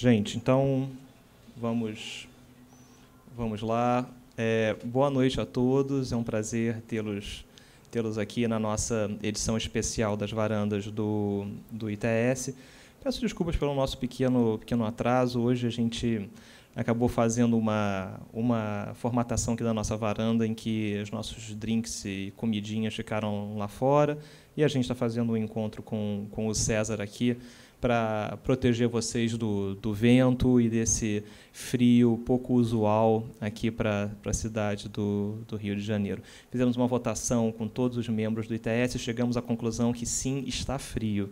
Gente, então vamos, vamos lá. É, boa noite a todos. É um prazer tê-los tê-los aqui na nossa edição especial das varandas do, do ITS. Peço desculpas pelo nosso pequeno, pequeno atraso. Hoje a gente acabou fazendo uma, uma formatação aqui da nossa varanda em que os nossos drinks e comidinhas ficaram lá fora e a gente está fazendo um encontro com, com o César aqui para proteger vocês do, do vento e desse frio pouco usual aqui para a cidade do, do Rio de Janeiro. Fizemos uma votação com todos os membros do ITS e chegamos à conclusão que sim, está frio.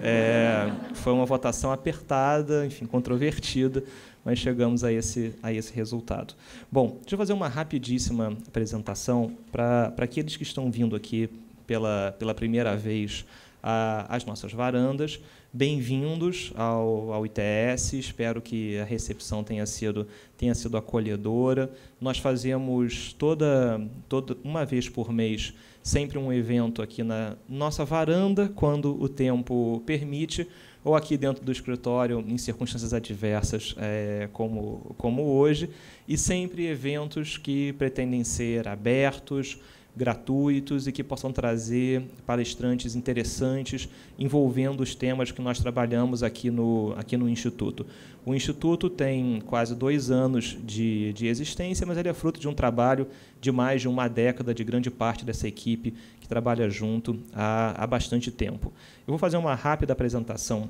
É, foi uma votação apertada, enfim, controvertida, mas chegamos a esse, a esse resultado. Bom, deixa eu fazer uma rapidíssima apresentação para aqueles que estão vindo aqui pela, pela primeira vez às nossas varandas. Bem-vindos ao, ao ITS, espero que a recepção tenha sido, tenha sido acolhedora. Nós fazemos toda, toda uma vez por mês sempre um evento aqui na nossa varanda, quando o tempo permite, ou aqui dentro do escritório, em circunstâncias adversas, é, como, como hoje, e sempre eventos que pretendem ser abertos, gratuitos e que possam trazer palestrantes interessantes envolvendo os temas que nós trabalhamos aqui no, aqui no Instituto. O Instituto tem quase dois anos de, de existência, mas ele é fruto de um trabalho de mais de uma década de grande parte dessa equipe que trabalha junto há, há bastante tempo. Eu vou fazer uma rápida apresentação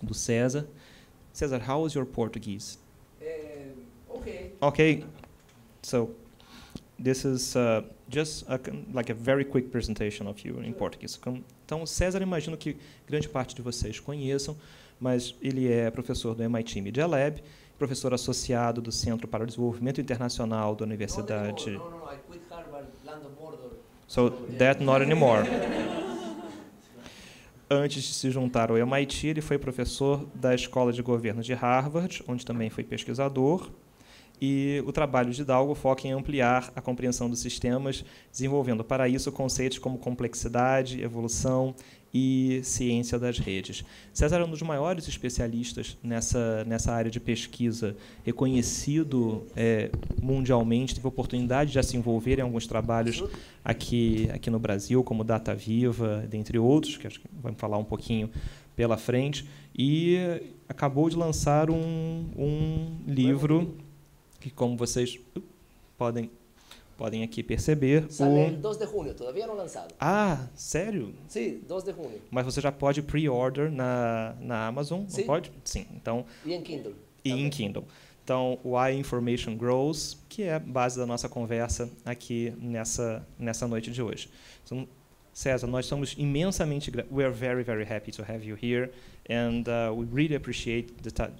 do César. César, how is your Portuguese? Uh, okay. Okay. So, this is uh, just a, like a very quick presentation of you in Portuguese. Então, César, imagino que grande parte de vocês conheçam, mas ele é professor do MIT Media Lab, professor associado do Centro para o Desenvolvimento Internacional da Universidade. No, no, I quit Harvard, land of Mordor. So that not anymore. Antes de se juntar ao MIT, ele foi professor da Escola de Governo de Harvard, onde também foi pesquisador e o trabalho de Dalgo foca em ampliar a compreensão dos sistemas, desenvolvendo para isso conceitos como complexidade, evolução e ciência das redes. César é um dos maiores especialistas nessa, nessa área de pesquisa, reconhecido é, mundialmente, teve oportunidade de já se envolver em alguns trabalhos aqui, aqui no Brasil, como Data Viva, dentre outros, que acho que vamos falar um pouquinho pela frente, e acabou de lançar um, um livro que como vocês uh, podem podem aqui perceber. Sale o... 2 de junho, todavía não lançado. Ah, sério? Sim, 2 de junho. Mas você já pode pre-order na, na Amazon, Sim. pode? Sim. Então, e em Kindle. E também. em Kindle. Então, Why Information Grows, que é a base da nossa conversa aqui nessa, nessa noite de hoje. Então, César, nós somos imensamente we are very very happy to have you here and uh, we really appreciate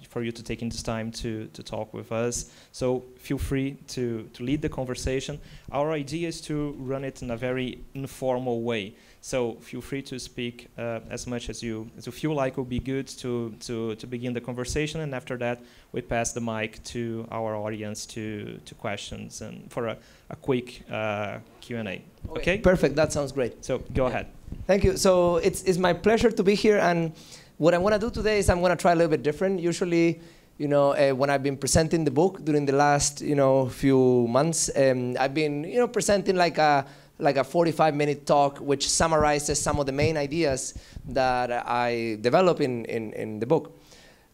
for you to taking this time to to talk with us. So feel free to to lead the conversation. Our idea is to run it in a very informal way. So feel free to speak uh, as much as you as you feel like will be good to to to begin the conversation and after that we pass the mic to our audience to to questions and for a, a quick uh, Q&A. Okay. okay. Perfect. That sounds great. So go ahead. Thank you. So it's, it's my pleasure to be here. And what I'm going to do today is I'm going to try a little bit different. Usually, you know, uh, when I've been presenting the book during the last, you know, few months, um, I've been, you know, presenting like a like a 45 minute talk which summarizes some of the main ideas that I develop in, in, in the book.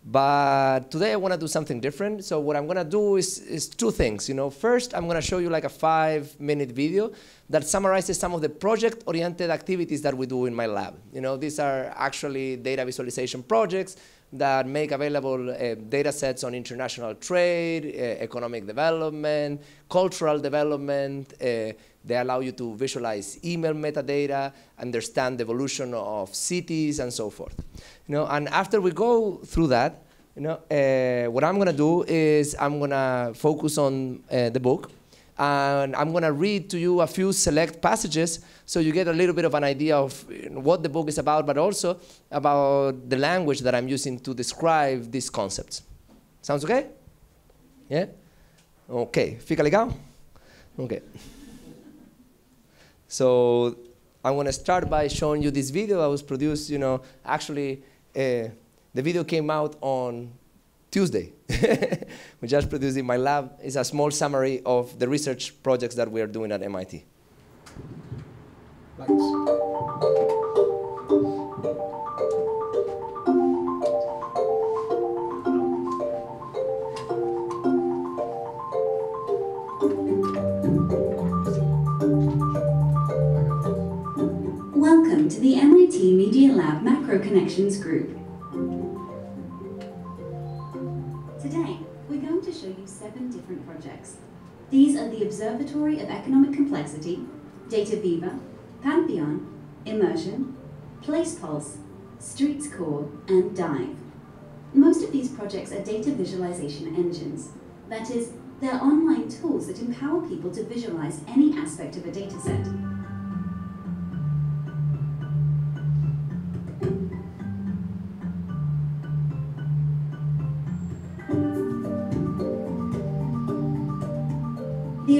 But today I want to do something different. So what I'm going to do is, is two things. You know, first I'm going to show you like a five minute video that summarizes some of the project-oriented activities that we do in my lab. You know, these are actually data visualization projects that make available uh, data sets on international trade, uh, economic development, cultural development. Uh, they allow you to visualize email metadata, understand the evolution of cities, and so forth. You know, and after we go through that, you know, uh, what I'm going to do is I'm going to focus on uh, the book, and I'm going to read to you a few select passages so you get a little bit of an idea of what the book is about, but also about the language that I'm using to describe these concepts. Sounds okay? Yeah? Okay. Fica legal? Okay. So I'm going to start by showing you this video that was produced, you know, actually uh, the video came out on Tuesday. we just produced in my lab. It's a small summary of the research projects that we are doing at MIT. Welcome to the MIT Media Lab Macro Connections Group. These are the Observatory of Economic Complexity, DataViva, Pantheon, Immersion, PlacePulse, StreetScore, and Dive. Most of these projects are data visualization engines. That is, they're online tools that empower people to visualize any aspect of a dataset.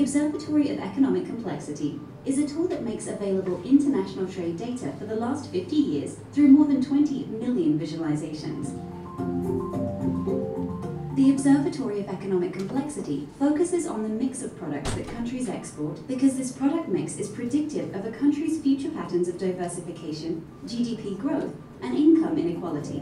Observatory of Economic Complexity is a tool that makes available international trade data for the last 50 years through more than 20 million visualizations. The Observatory of Economic Complexity focuses on the mix of products that countries export because this product mix is predictive of a country's future patterns of diversification, GDP growth, and income inequality.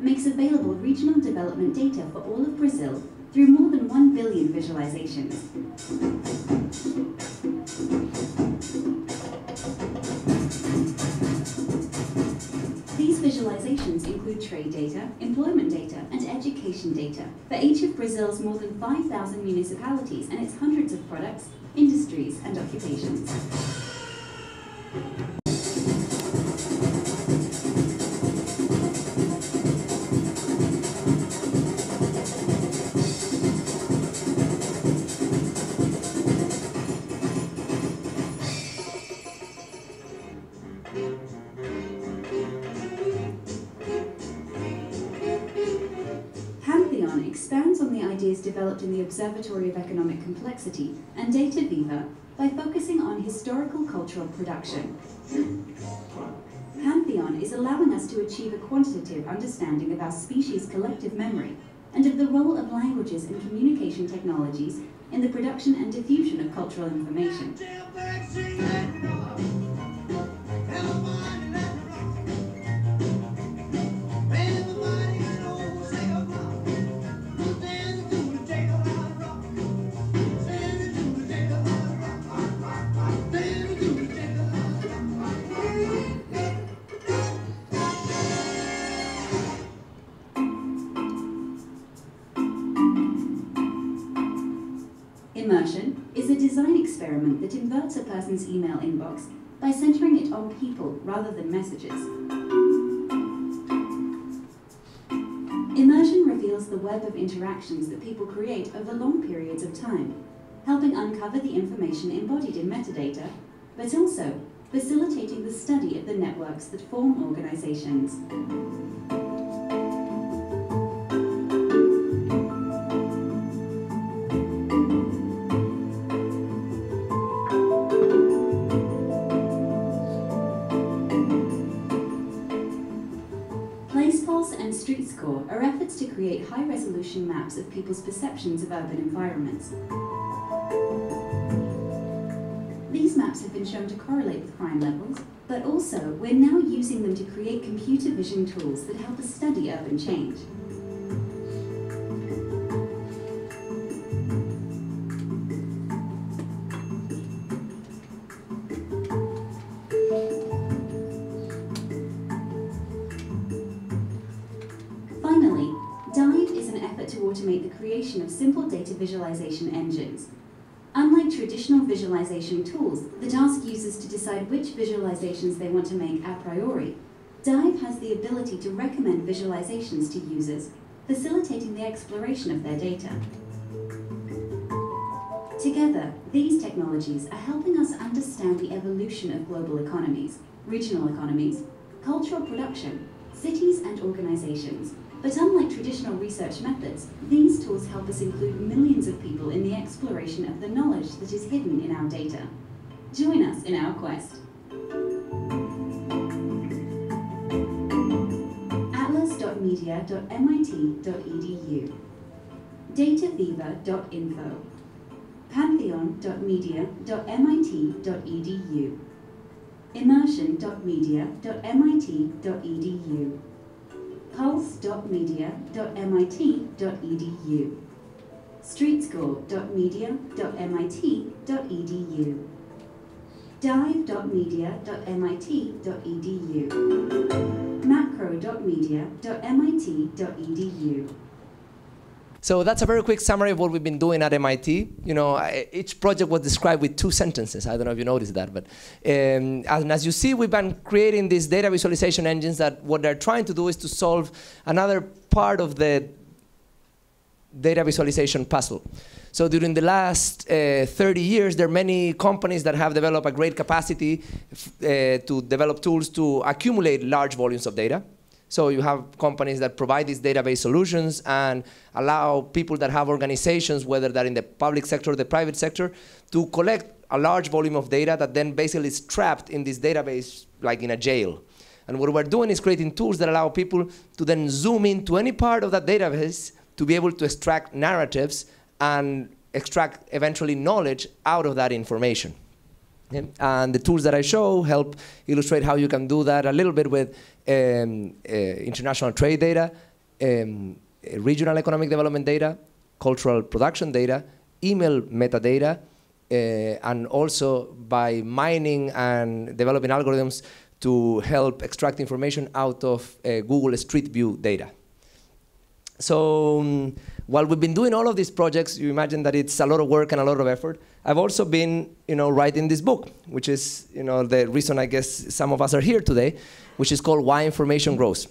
Makes available regional development data for all of Brazil through more than 1 billion visualizations. These visualizations include trade data, employment data, and education data for each of Brazil's more than 5,000 municipalities and its hundreds of products, industries, and occupations. In the Observatory of Economic Complexity and DataViva by focusing on historical cultural production. Pantheon is allowing us to achieve a quantitative understanding of our species' collective memory and of the role of languages and communication technologies in the production and diffusion of cultural information. A person's email inbox by centering it on people rather than messages. Immersion reveals the web of interactions that people create over long periods of time, helping uncover the information embodied in metadata, but also facilitating the study of the networks that form organizations. Efforts to create high-resolution maps of people's perceptions of urban environments. These maps have been shown to correlate with crime levels, but also we're now using them to create computer vision tools that help us study urban change. Visualization engines. Unlike traditional visualization tools that ask users to decide which visualizations they want to make a priori, Dive has the ability to recommend visualizations to users, facilitating the exploration of their data. Together, these technologies are helping us understand the evolution of global economies, regional economies, cultural production, cities and organizations, But unlike traditional research methods, these tools help us include millions of people in the exploration of the knowledge that is hidden in our data. Join us in our quest. atlas.media.mit.edu dataviva.info pantheon.media.mit.edu immersion.media.mit.edu pulse.media.mit.edu streetscore.media.mit.edu dive.media.mit.edu macro.media.mit.edu So that's a very quick summary of what we've been doing at MIT. You know, each project was described with two sentences. I don't know if you noticed that, but um, and as you see, we've been creating these data visualization engines that what they're trying to do is to solve another part of the data visualization puzzle. So during the last uh, 30 years, there are many companies that have developed a great capacity uh, to develop tools to accumulate large volumes of data. So you have companies that provide these database solutions and allow people that have organizations, whether they're in the public sector or the private sector, to collect a large volume of data that then basically is trapped in this database like in a jail. And what we're doing is creating tools that allow people to then zoom into any part of that database to be able to extract narratives and extract eventually knowledge out of that information. And the tools that I show help illustrate how you can do that a little bit with um, uh, international trade data, um, uh, regional economic development data, cultural production data, email metadata, uh, and also by mining and developing algorithms to help extract information out of uh, Google Street View data. So um, while we've been doing all of these projects, you imagine that it's a lot of work and a lot of effort. I've also been, you know, writing this book, which is, you know, the reason I guess some of us are here today, which is called Why Information Grows.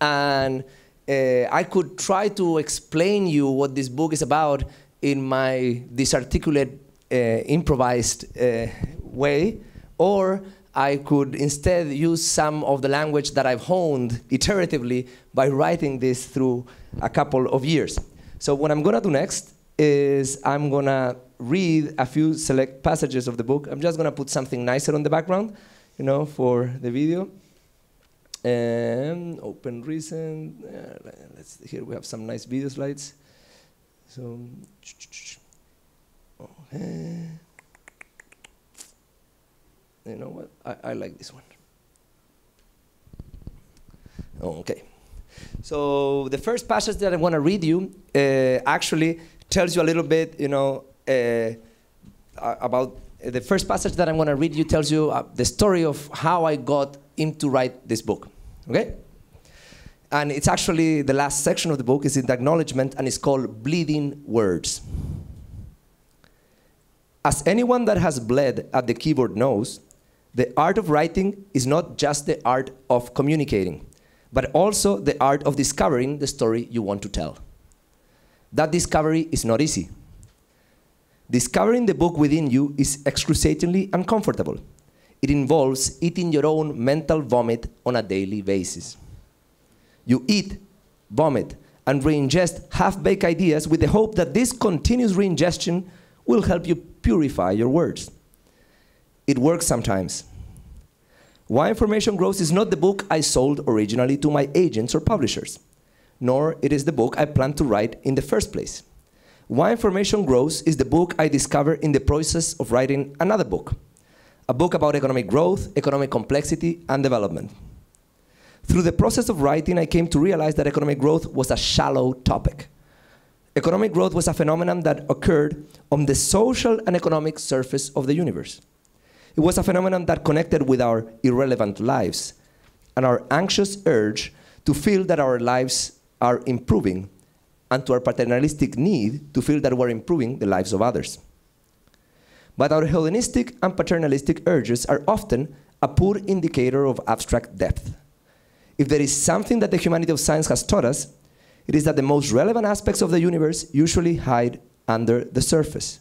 And uh, I could try to explain you what this book is about in my disarticulate, uh, improvised uh, way, or I could instead use some of the language that I've honed iteratively by writing this through a couple of years. So what I'm gonna do next is I'm gonna read a few select passages of the book. I'm just gonna put something nicer on the background, you know, for the video. And open recent, uh, let's, here we have some nice video slides. So, okay you know what? I, I like this one. Okay. So the first passage that I want to read you uh, actually tells you a little bit, you know, uh, about uh, the first passage that I'm going to read you tells you uh, the story of how I got into write this book. Okay? And it's actually the last section of the book is in the acknowledgement and it's called Bleeding Words. As anyone that has bled at the keyboard knows, the art of writing is not just the art of communicating, but also the art of discovering the story you want to tell. That discovery is not easy. Discovering the book within you is excruciatingly uncomfortable. It involves eating your own mental vomit on a daily basis. You eat, vomit, and reingest half baked ideas with the hope that this continuous reingestion will help you purify your words. It works sometimes. Why Information Grows is not the book I sold originally to my agents or publishers, nor it is the book I planned to write in the first place. Why Information Grows is the book I discovered in the process of writing another book, a book about economic growth, economic complexity, and development. Through the process of writing, I came to realize that economic growth was a shallow topic. Economic growth was a phenomenon that occurred on the social and economic surface of the universe. It was a phenomenon that connected with our irrelevant lives and our anxious urge to feel that our lives are improving and to our paternalistic need to feel that we're improving the lives of others. But our hedonistic and paternalistic urges are often a poor indicator of abstract depth. If there is something that the humanity of science has taught us, it is that the most relevant aspects of the universe usually hide under the surface.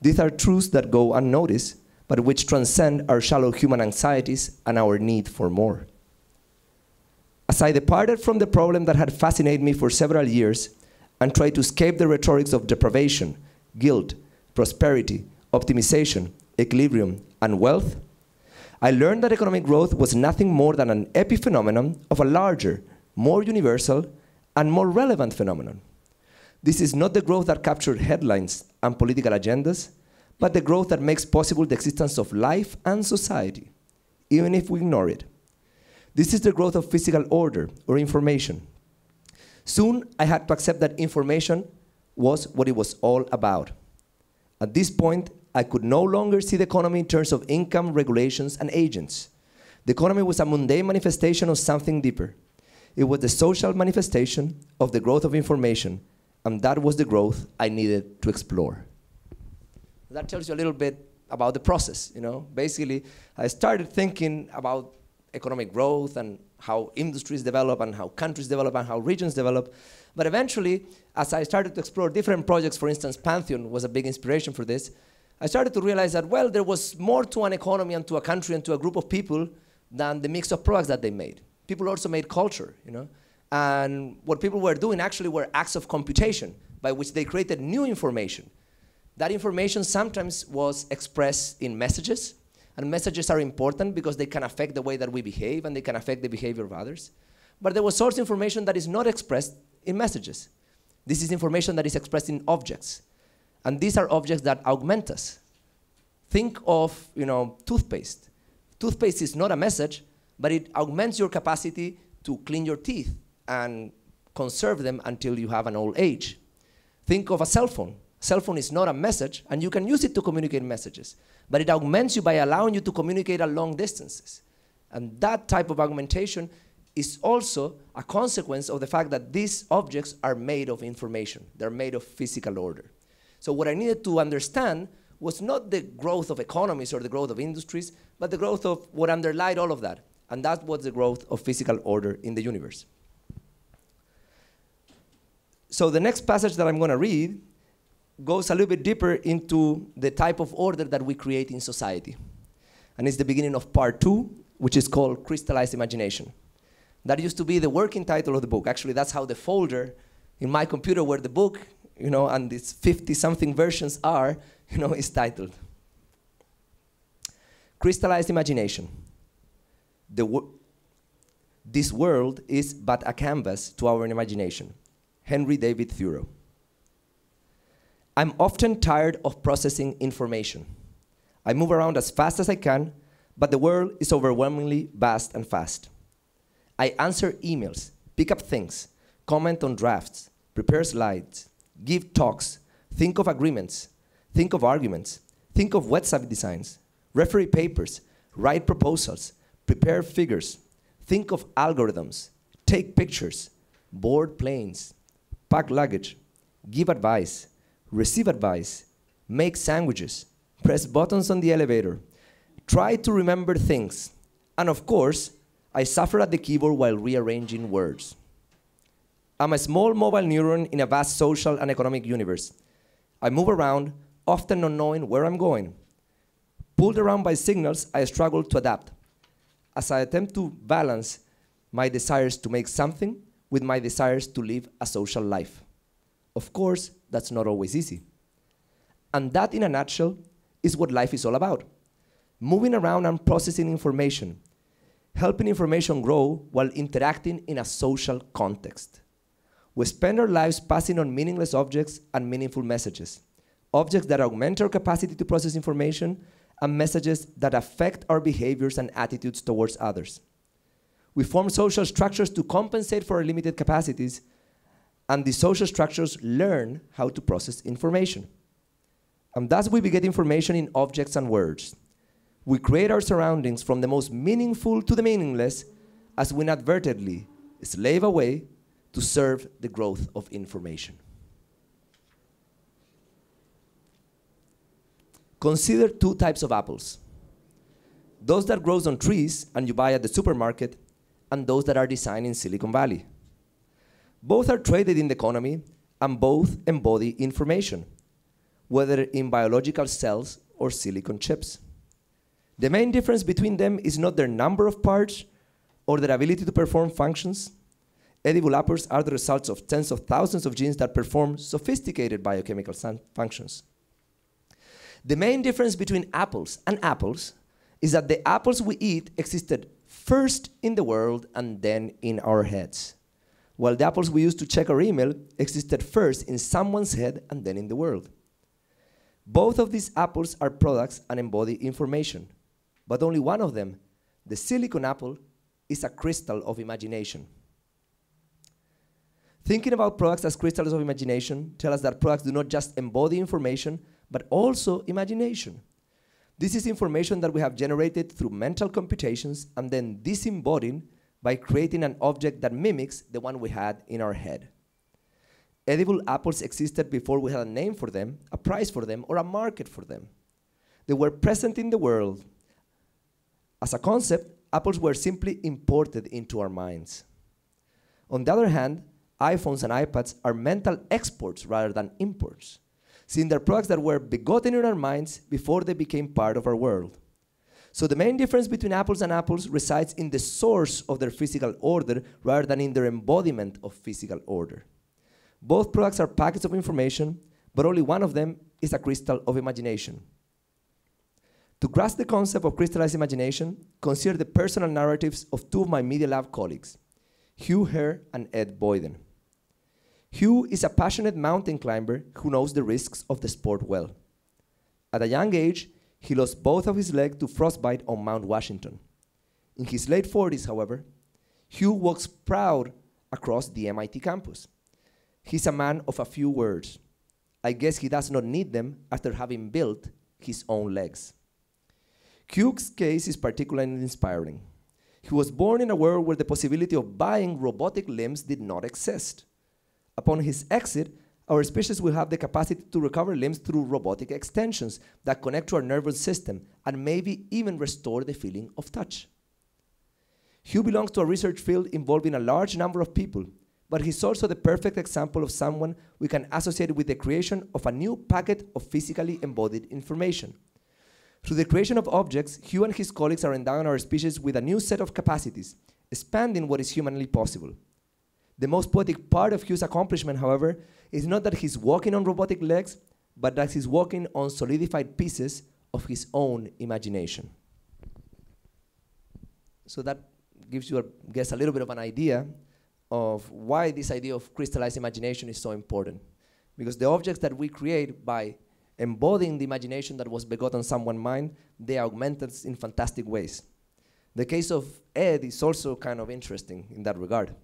These are truths that go unnoticed but which transcend our shallow human anxieties and our need for more. As I departed from the problem that had fascinated me for several years and tried to escape the rhetorics of deprivation, guilt, prosperity, optimization, equilibrium, and wealth, I learned that economic growth was nothing more than an epiphenomenon of a larger, more universal, and more relevant phenomenon. This is not the growth that captured headlines and political agendas, but the growth that makes possible the existence of life and society, even if we ignore it. This is the growth of physical order or information. Soon, I had to accept that information was what it was all about. At this point, I could no longer see the economy in terms of income, regulations, and agents. The economy was a mundane manifestation of something deeper. It was the social manifestation of the growth of information, and that was the growth I needed to explore. That tells you a little bit about the process, you know. Basically, I started thinking about economic growth and how industries develop and how countries develop and how regions develop. But eventually, as I started to explore different projects, for instance, Pantheon was a big inspiration for this, I started to realize that, well, there was more to an economy and to a country and to a group of people than the mix of products that they made. People also made culture, you know? And what people were doing actually were acts of computation by which they created new information. That information sometimes was expressed in messages, and messages are important because they can affect the way that we behave and they can affect the behavior of others. But there was source information that is not expressed in messages. This is information that is expressed in objects. And these are objects that augment us. Think of, you know, toothpaste. Toothpaste is not a message, but it augments your capacity to clean your teeth and conserve them until you have an old age. Think of a cell phone. Cell phone is not a message, and you can use it to communicate messages, but it augments you by allowing you to communicate at long distances. And that type of augmentation is also a consequence of the fact that these objects are made of information. They're made of physical order. So what I needed to understand was not the growth of economies or the growth of industries, but the growth of what underlied all of that. And that was the growth of physical order in the universe. So the next passage that I'm going to read goes a little bit deeper into the type of order that we create in society. And it's the beginning of part two, which is called Crystallized Imagination. That used to be the working title of the book. Actually, that's how the folder in my computer where the book, you know, and its 50 something versions are, you know, is titled. Crystallized Imagination. The wo this world is but a canvas to our imagination. Henry David Thoreau. I'm often tired of processing information. I move around as fast as I can, but the world is overwhelmingly vast and fast. I answer emails, pick up things, comment on drafts, prepare slides, give talks, think of agreements, think of arguments, think of website designs, referee papers, write proposals, prepare figures, think of algorithms, take pictures, board planes, pack luggage, give advice, receive advice, make sandwiches, press buttons on the elevator, try to remember things, and of course, I suffer at the keyboard while rearranging words. I'm a small mobile neuron in a vast social and economic universe. I move around, often not knowing where I'm going. Pulled around by signals, I struggle to adapt as I attempt to balance my desires to make something with my desires to live a social life. Of course, that's not always easy. And that, in a nutshell, is what life is all about moving around and processing information, helping information grow while interacting in a social context. We spend our lives passing on meaningless objects and meaningful messages, objects that augment our capacity to process information, and messages that affect our behaviors and attitudes towards others. We form social structures to compensate for our limited capacities and the social structures learn how to process information. And thus we get information in objects and words. We create our surroundings from the most meaningful to the meaningless as we inadvertently slave away to serve the growth of information. Consider two types of apples. Those that grows on trees and you buy at the supermarket and those that are designed in Silicon Valley. Both are traded in the economy and both embody information, whether in biological cells or silicon chips. The main difference between them is not their number of parts or their ability to perform functions. Edible apples are the results of tens of thousands of genes that perform sophisticated biochemical functions. The main difference between apples and apples is that the apples we eat existed first in the world and then in our heads, while the apples we use to check our email existed first in someone's head and then in the world. Both of these apples are products and embody information, but only one of them, the silicon apple, is a crystal of imagination. Thinking about products as crystals of imagination tell us that products do not just embody information, but also imagination. This is information that we have generated through mental computations and then disembodied by creating an object that mimics the one we had in our head. Edible apples existed before we had a name for them, a price for them, or a market for them. They were present in the world. As a concept, apples were simply imported into our minds. On the other hand, iPhones and iPads are mental exports rather than imports, seeing they're products that were begotten in our minds before they became part of our world. So the main difference between apples and apples resides in the source of their physical order rather than in their embodiment of physical order. Both products are packets of information, but only one of them is a crystal of imagination. To grasp the concept of crystallized imagination, consider the personal narratives of two of my Media Lab colleagues, Hugh Herr and Ed Boyden. Hugh is a passionate mountain climber who knows the risks of the sport well. At a young age, he lost both of his legs to frostbite on Mount Washington. In his late 40s, however, Hugh walks proud across the MIT campus. He's a man of a few words. I guess he does not need them after having built his own legs. Hugh's case is particularly inspiring. He was born in a world where the possibility of buying robotic limbs did not exist. Upon his exit, our species will have the capacity to recover limbs through robotic extensions that connect to our nervous system and maybe even restore the feeling of touch. Hugh belongs to a research field involving a large number of people, but he's also the perfect example of someone we can associate with the creation of a new packet of physically embodied information. Through the creation of objects, Hugh and his colleagues are endowing our species with a new set of capacities, expanding what is humanly possible. The most poetic part of Hugh's accomplishment, however, is not that he's walking on robotic legs, but that he's walking on solidified pieces of his own imagination. So that gives you, I guess, a little bit of an idea of why this idea of crystallized imagination is so important. Because the objects that we create by embodying the imagination that was begotten someone's mind, they are augmented in fantastic ways. The case of Ed is also kind of interesting in that regard.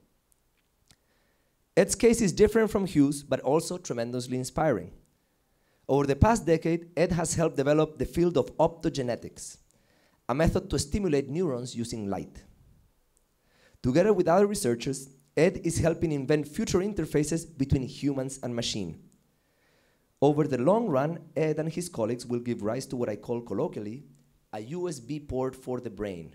Ed's case is different from Hugh's, but also tremendously inspiring. Over the past decade, Ed has helped develop the field of optogenetics, a method to stimulate neurons using light. Together with other researchers, Ed is helping invent future interfaces between humans and machine. Over the long run, Ed and his colleagues will give rise to what I call colloquially a USB port for the brain.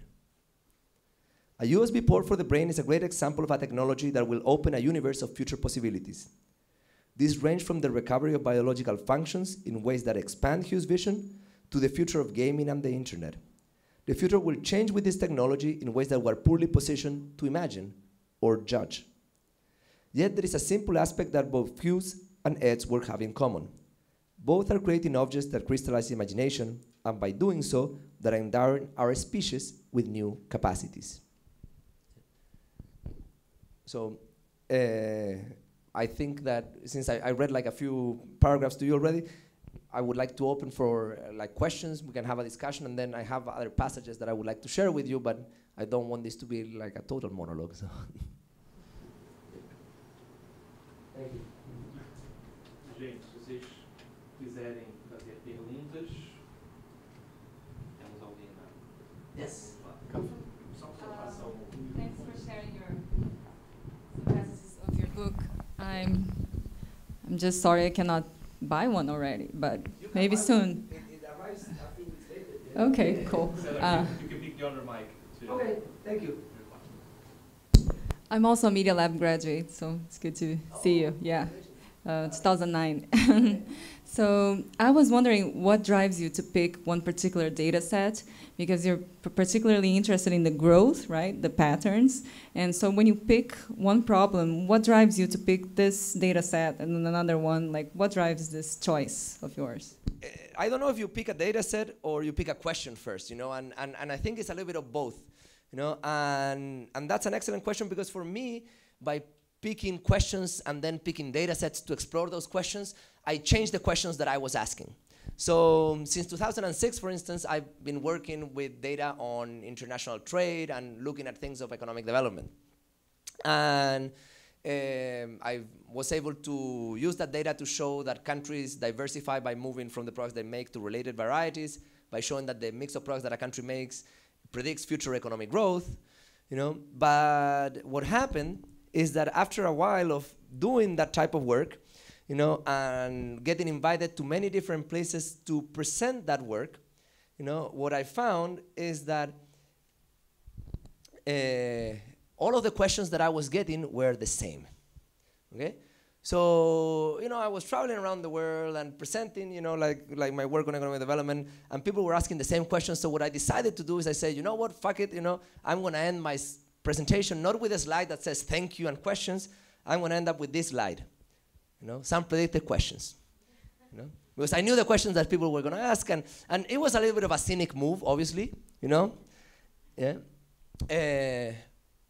A USB port for the brain is a great example of a technology that will open a universe of future possibilities. These range from the recovery of biological functions in ways that expand Hugh's vision to the future of gaming and the internet. The future will change with this technology in ways that we're poorly positioned to imagine or judge. Yet there is a simple aspect that both Hugh's and Ed's work have in common. Both are creating objects that crystallize imagination, and by doing so, that endowing our species with new capacities. So uh, I think that since I, I, read like a few paragraphs to you already, I would like to open for uh, like questions. We can have a discussion, and then I have other passages that I would like to share with you, but I don't want this to be like a total monologue. So. Thank you. Gente, se vocês quiserem fazer perguntas, temos alguém na. Yes. Só passar o. Thanks for sharing your passages of your book. I'm, I'm just sorry I cannot buy one already, but maybe soon. It, it arrives a few weeks later. Okay, cool. Uh, you can pick the other mic. Too. Okay, thank you. I'm also a Media Lab graduate, so it's good to see you. Yeah, uh, 2009. So I was wondering what drives you to pick one particular data set because you're particularly interested in the growth, right? The patterns. And so when you pick one problem, what drives you to pick this data set and then another one? Like what drives this choice of yours? Eh, I don't know if you pick a data set or you pick a question first, you know, and, and, and I think it's a little bit of both, you know, and, and that's an excellent question because for me, by picking questions and then picking data sets to explore those questions, I changed the questions that I was asking. So um, since 2006, for instance, I've been working with data on international trade and looking at things of economic development. And um, I was able to use that data to show that countries diversify by moving from the products they make to related varieties, by showing that the mix of products that a country makes predicts future economic growth, you know. But what happened is that after a while of doing that type of work, you know, and getting invited to many different places to present that work, you know, what I found is that uh, all of the questions that I was getting were the same. Okay? So, you know, I was traveling around the world and presenting, you know, like, like my work on economic development, and people were asking the same questions. So what I decided to do is I said, you know what, fuck it, you know, I'm to end my presentation not with a slide that says thank you and questions. I'm going to end up with this slide, you know, some predicted questions, you know, because I knew the questions that people were going to ask, and, and it was a little bit of a cynic move, obviously, you know, yeah. Uh,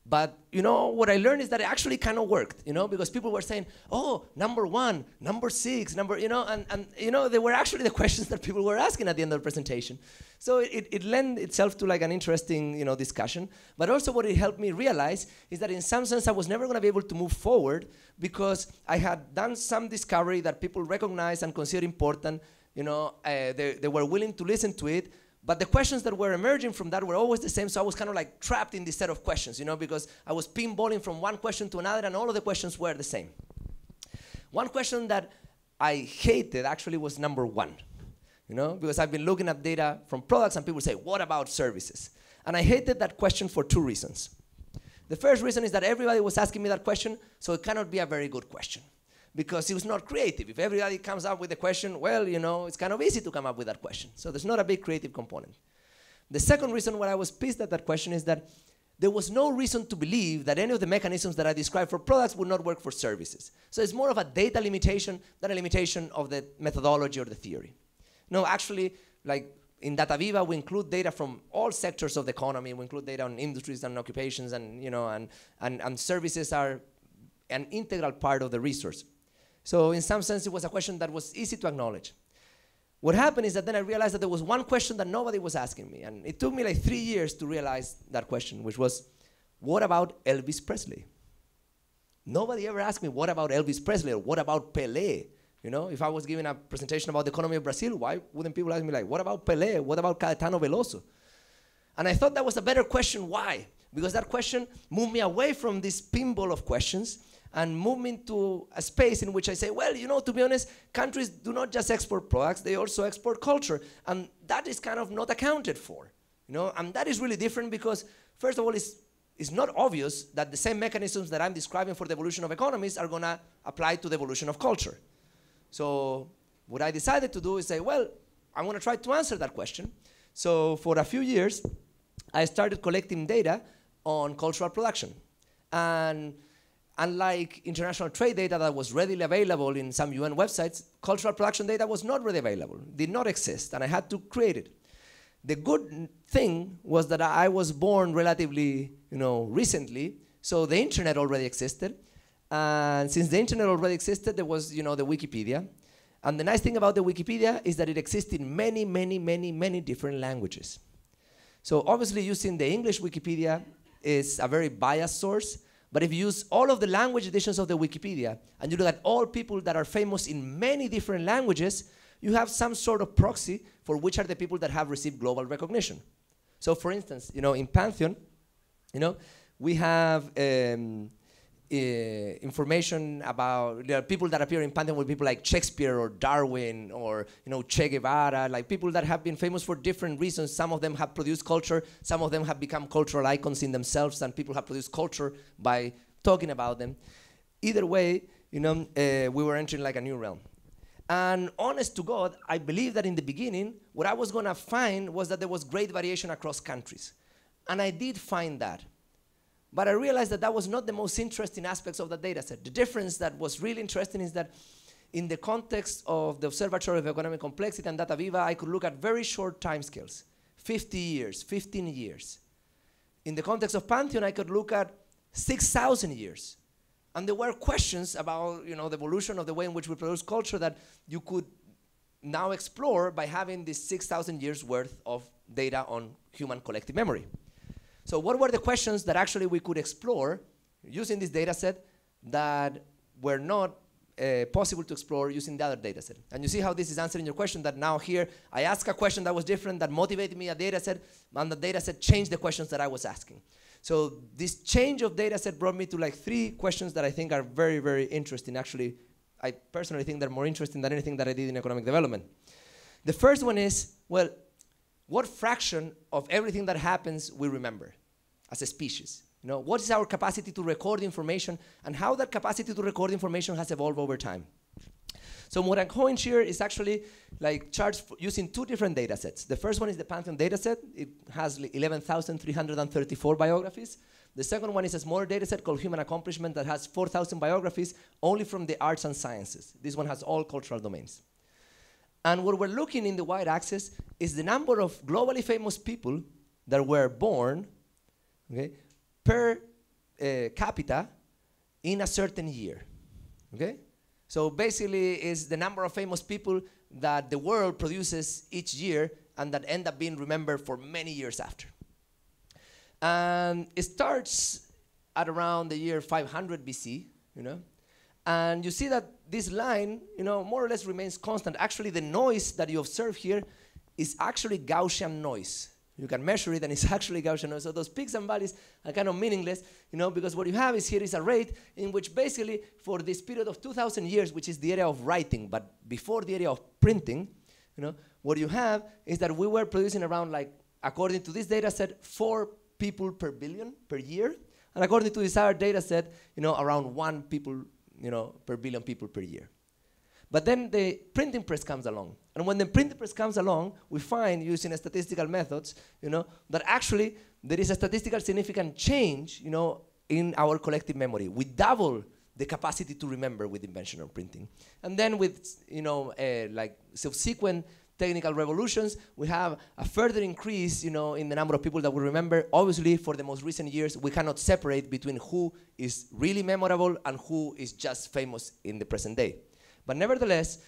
but you know what I learned is that it actually kind of worked, you know, because people were saying, "Oh, number one, number six, number," you know, and, and you know they were actually the questions that people were asking at the end of the presentation. So it, it lent itself to like an interesting, you know, discussion. But also what it helped me realize is that in some sense I was never going to be able to move forward because I had done some discovery that people recognized and considered important. You know, uh, they, they were willing to listen to it, but the questions that were emerging from that were always the same, so I was kind of like trapped in this set of questions, you know, because I was pinballing from one question to another, and all of the questions were the same. One question that I hated actually was number one, you know, because I've been looking at data from products, and people say, "What about services?" And I hated that question for two reasons. The first reason is that everybody was asking me that question, so it cannot be a very good question because it was not creative. If everybody comes up with a question, well, you know, it's kind of easy to come up with that question. So there's not a big creative component. The second reason why I was pissed at that question is that there was no reason to believe that any of the mechanisms that I described for products would not work for services. So it's more of a data limitation than a limitation of the methodology or the theory. No, actually, like in DataViva, we include data from all sectors of the economy. We include data on industries and occupations, and you know, and, and, and services are an integral part of the resource. So in some sense, it was a question that was easy to acknowledge. What happened is that then I realized that there was one question that nobody was asking me, and it took me like three years to realize that question, which was, what about Elvis Presley? Nobody ever asked me, what about Elvis Presley or what about Pelé? You know, if I was giving a presentation about the economy of Brazil, why wouldn't people ask me like, what about Pelé? What about Caetano Veloso? And I thought that was a better question. Why? Because that question moved me away from this pinball of questions and move me into a space in which I say, well, you know, to be honest, countries do not just export products, they also export culture. And that is kind of not accounted for. You know, and that is really different because, first of all, it's, it's not obvious that the same mechanisms that I'm describing for the evolution of economies are to apply to the evolution of culture. So what I decided to do is say, well, I'm going to try to answer that question. So for a few years, I started collecting data on cultural production. And unlike international trade data that was readily available in some UN websites, cultural production data was not readily available, did not exist, and I had to create it. The good thing was that I was born relatively, you know, recently, so the internet already existed. And since the internet already existed, there was, you know, the Wikipedia. And the nice thing about the Wikipedia is that it exists in many, many, many, many different languages. So obviously using the English Wikipedia is a very biased source, but if you use all of the language editions of the Wikipedia and you look at all people that are famous in many different languages, you have some sort of proxy for which are the people that have received global recognition. So for instance, you know, in Pantheon, you know, we have um, information about there are people that appear in Pantheon with people like Shakespeare or Darwin or you know Che Guevara, like people that have been famous for different reasons. Some of them have produced culture, some of them have become cultural icons in themselves, and people have produced culture by talking about them. Either way, you know, uh, we were entering like a new realm. And honest to God, I believe that in the beginning, what I was going to find was that there was great variation across countries. And I did find that. But I realized that that was not the most interesting aspects of the data set. The difference that was really interesting is that in the context of the Observatory of Economic Complexity and DataViva, I could look at very short timescales 50 years, 15 years. In the context of Pantheon, I could look at 6,000 years. And there were questions about you know, the evolution of the way in which we produce culture that you could now explore by having this 6,000 years worth of data on human collective memory. So what were the questions that actually we could explore using this data set that were not uh, possible to explore using the other data set. And you see how this is answering your question that now here I ask a question that was different that motivated me a data set and the data set changed the questions that I was asking. So this change of data set brought me to like three questions that I think are very, very interesting. Actually, I personally think they're more interesting than anything that I did in economic development. The first one is, well, what fraction of everything that happens we remember as a species? You know, what is our capacity to record information and how that capacity to record information has evolved over time? So what I'm showing here is actually like charts using two different data sets. The first one is the Pantheon data set. It has 11,334 biographies. The second one is a smaller data set called Human Accomplishment that has 4,000 biographies only from the arts and sciences. This one has all cultural domains. And what we're looking in the y-axis is the number of globally famous people that were born okay, per uh, capita in a certain year. Okay? So basically, is the number of famous people that the world produces each year and that end up being remembered for many years after. And it starts at around the year 500 BC, you know, and you see that this line, you know, more or less remains constant. Actually, the noise that you observe here is actually Gaussian noise. You can measure it, and it's actually Gaussian noise. So those peaks and valleys are kind of meaningless, you know, because what you have is here is a rate in which basically for this period of 2,000 years, which is the area of writing, but before the area of printing, you know, what you have is that we were producing around like, according to this data set, four people per billion per year, and according to this other data set, you know, around one people, you know, per billion people per year. But then the printing press comes along. And when the printing press comes along, we find using statistical methods, you know, that actually there is a statistical significant change, you know, in our collective memory. We double the capacity to remember with invention of printing. And then with, you know, uh, like subsequent technical revolutions, we have a further increase, you know, in the number of people that we remember. Obviously, for the most recent years, we cannot separate between who is really memorable and who is just famous in the present day. But nevertheless,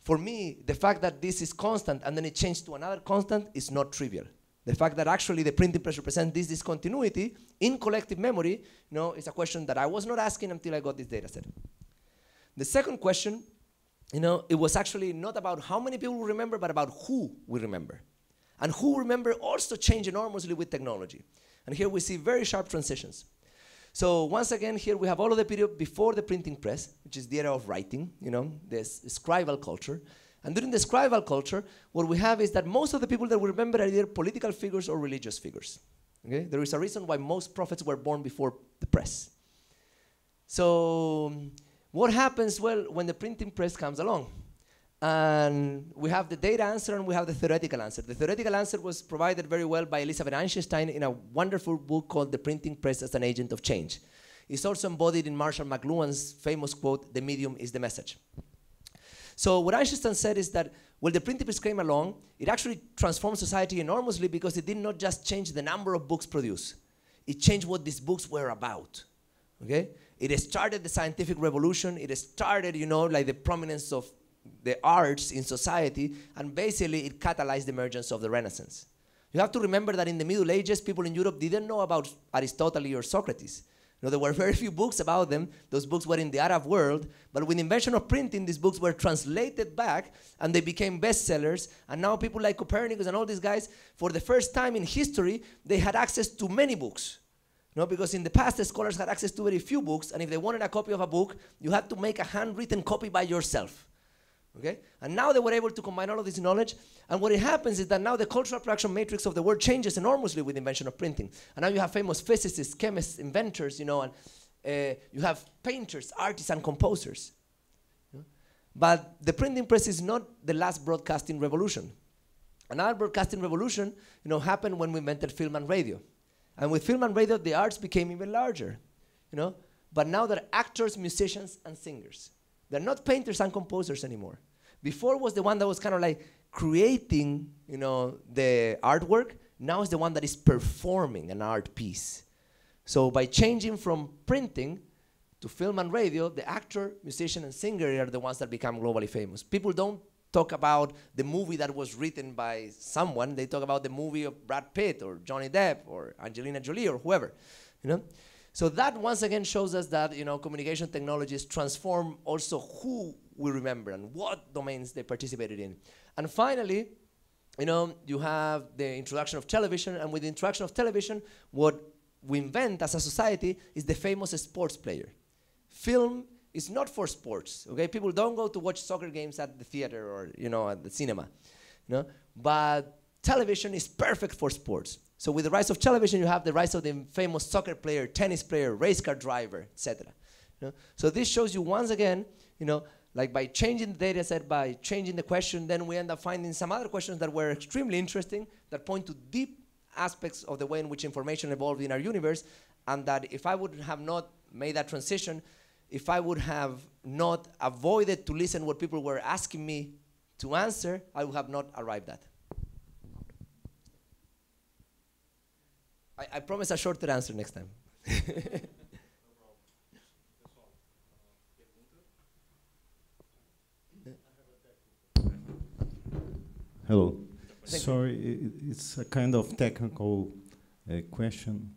for me, the fact that this is constant and then it changed to another constant is not trivial. The fact that actually the printing press represents this discontinuity in collective memory, you know, is a question that I was not asking until I got this data set. The second question, you know, it was actually not about how many people we remember, but about who we remember. And who remember also changed enormously with technology. And here we see very sharp transitions. So once again, here we have all of the period before the printing press, which is the era of writing, you know, this scribal culture. And during the scribal culture, what we have is that most of the people that we remember are either political figures or religious figures. Okay? There is a reason why most prophets were born before the press. So what happens, well, when the printing press comes along? And we have the data answer and we have the theoretical answer. The theoretical answer was provided very well by Elizabeth Eisenstein in a wonderful book called The Printing Press as an Agent of Change. It's also embodied in Marshall McLuhan's famous quote, The medium is the message. So what Eisenstein said is that when the printing press came along, it actually transformed society enormously because it did not just change the number of books produced, it changed what these books were about. Okay? It started the scientific revolution, it started, you know, like the prominence of the arts in society, and basically it catalyzed the emergence of the Renaissance. You have to remember that in the Middle Ages, people in Europe didn't know about Aristotle or Socrates. You know, there were very few books about them. Those books were in the Arab world. But with the invention of printing, these books were translated back and they became bestsellers. And now people like Copernicus and all these guys, for the first time in history, they had access to many books. Know, because in the past, the scholars had access to very few books. And if they wanted a copy of a book, you had to make a handwritten copy by yourself. Okay? And now they were able to combine all of this knowledge. And what it happens is that now the cultural production matrix of the world changes enormously with the invention of printing. And now you have famous physicists, chemists, inventors, you know, and uh, you have painters, artists, and composers. But the printing press is not the last broadcasting revolution. Another broadcasting revolution, you know, happened when we invented film and radio. And with film and radio, the arts became even larger, you know. But now they're actors, musicians, and singers. They're not painters and composers anymore. Before was the one that was kind of like creating, you know, the artwork. Now is the one that is performing an art piece. So by changing from printing to film and radio, the actor, musician, and singer are the ones that become globally famous. People don't talk about the movie that was written by someone. They talk about the movie of Brad Pitt or Johnny Depp or Angelina Jolie or whoever, you know. So that once again shows us that you know communication technologies transform also who we remember and what domains they participated in. And finally, you know, you have the introduction of television, and with the introduction of television, what we invent as a society is the famous sports player. Film is not for sports. Okay, people don't go to watch soccer games at the theater or you know at the cinema, you know. But television is perfect for sports. So with the rise of television, you have the rise of the famous soccer player, tennis player, race car driver, etc. You know? So this shows you once again, you know, like by changing the data set, by changing the question, then we end up finding some other questions that were extremely interesting that point to deep aspects of the way in which information evolved in our universe, and that if I would have not made that transition, if I would have not avoided to listen what people were asking me to answer, I would have not arrived at. I, I promise a shorter answer next time. Hello. Thank Sorry, i- it's a kind of technical uh, question.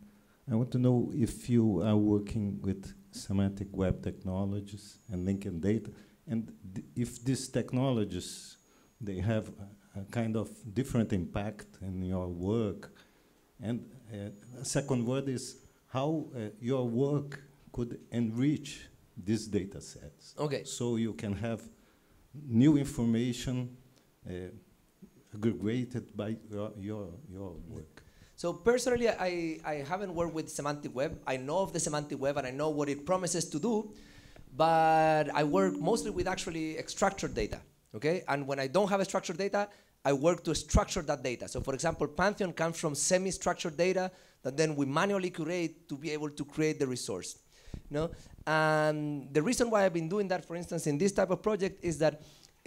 I want to know if you are working with semantic web technologies and linked data, and th- if these technologies they have a, a kind of different impact in your work. And uh, a second word is how uh, your work could enrich these data sets. Okay. So you can have new information uh, aggregated by your, your, your work. So personally, I, I haven't worked with semantic web. I know of the semantic web and I know what it promises to do, but I work mostly with actually structured data. Okay, and when I don't have a structured data, I work to structure that data. So for example, Pantheon comes from semi-structured data that then we manually curate to be able to create the resource. Know? And the reason why I've been doing that, for instance, in this type of project is that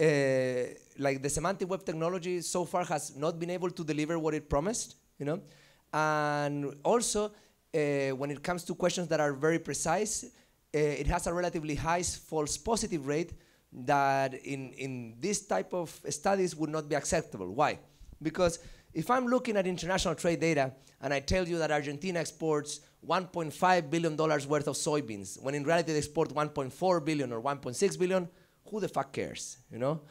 uh, like the semantic web technology so far has not been able to deliver what it promised, you know? And also, uh, when it comes to questions that are very precise, uh, it has a relatively high false positive rate that in, in this type of studies would not be acceptable. Why? Because if I'm looking at international trade data and I tell you that Argentina exports $1.5 billion worth of soybeans, when in reality they export 1.4 billion or 1.6 billion, who the fuck cares, you know?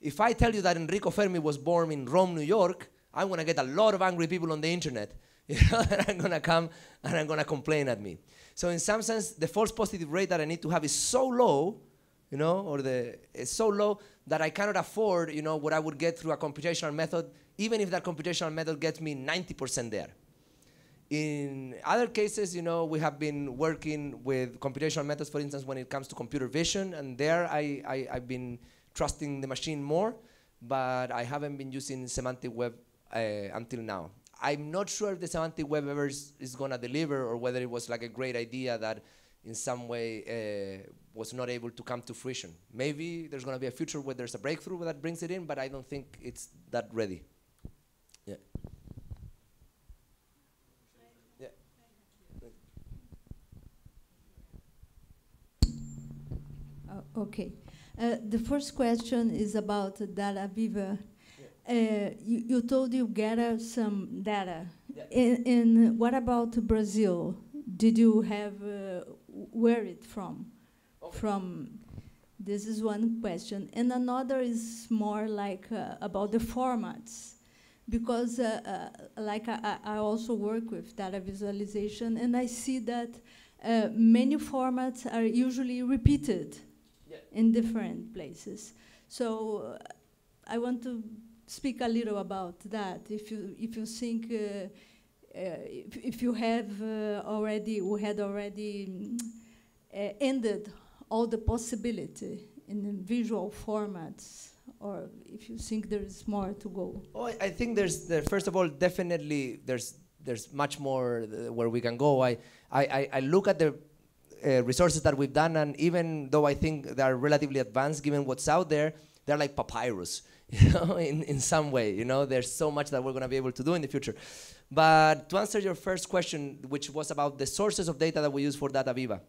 If I tell you that Enrico Fermi was born in Rome, New York, I'm gonna get a lot of angry people on the internet. You know, and I'm gonna come and I'm gonna complain at me. So in some sense, the false positive rate that I need to have is so low, you know, or the it's so low that I cannot afford, you know, what I would get through a computational method, even if that computational method gets me 90% there. In other cases, you know, we have been working with computational methods, for instance, when it comes to computer vision, and there I, I, I've been trusting the machine more, but I haven't been using semantic web until now. I'm not sure if the semantic web ever is, is going to deliver or whether it was like a great idea that in some way uh, was not able to come to fruition. Maybe there's going to be a future where there's a breakthrough that brings it in, but I don't think it's that ready. Yeah. Yeah. Uh, Okay. Uh, The first question is about DataViva. Uh, You you told you gather some data. Yeah. And and what about Brazil? Did you have, uh, where it from? From, this is one question. And another is more like uh, about the formats. Because uh, uh, like I, I also work with data visualization and I see that uh, many formats are usually repeated Yeah. in different places. So uh, I want to speak a little about that. If you if you think uh, uh, if, if you have uh, already we had already uh, ended all the possibility in visual formats, or if you think there is more to go. Oh, I, I think there's there, first of all definitely there's there's much more uh, where we can go. I I, I, I look at the uh, resources that we've done, and even though I think they are relatively advanced given what's out there, they're like papyrus, you know, in, in some way. You know, there's so much that we're going to be able to do in the future. But to answer your first question, which was about the sources of data that we use for DataViva.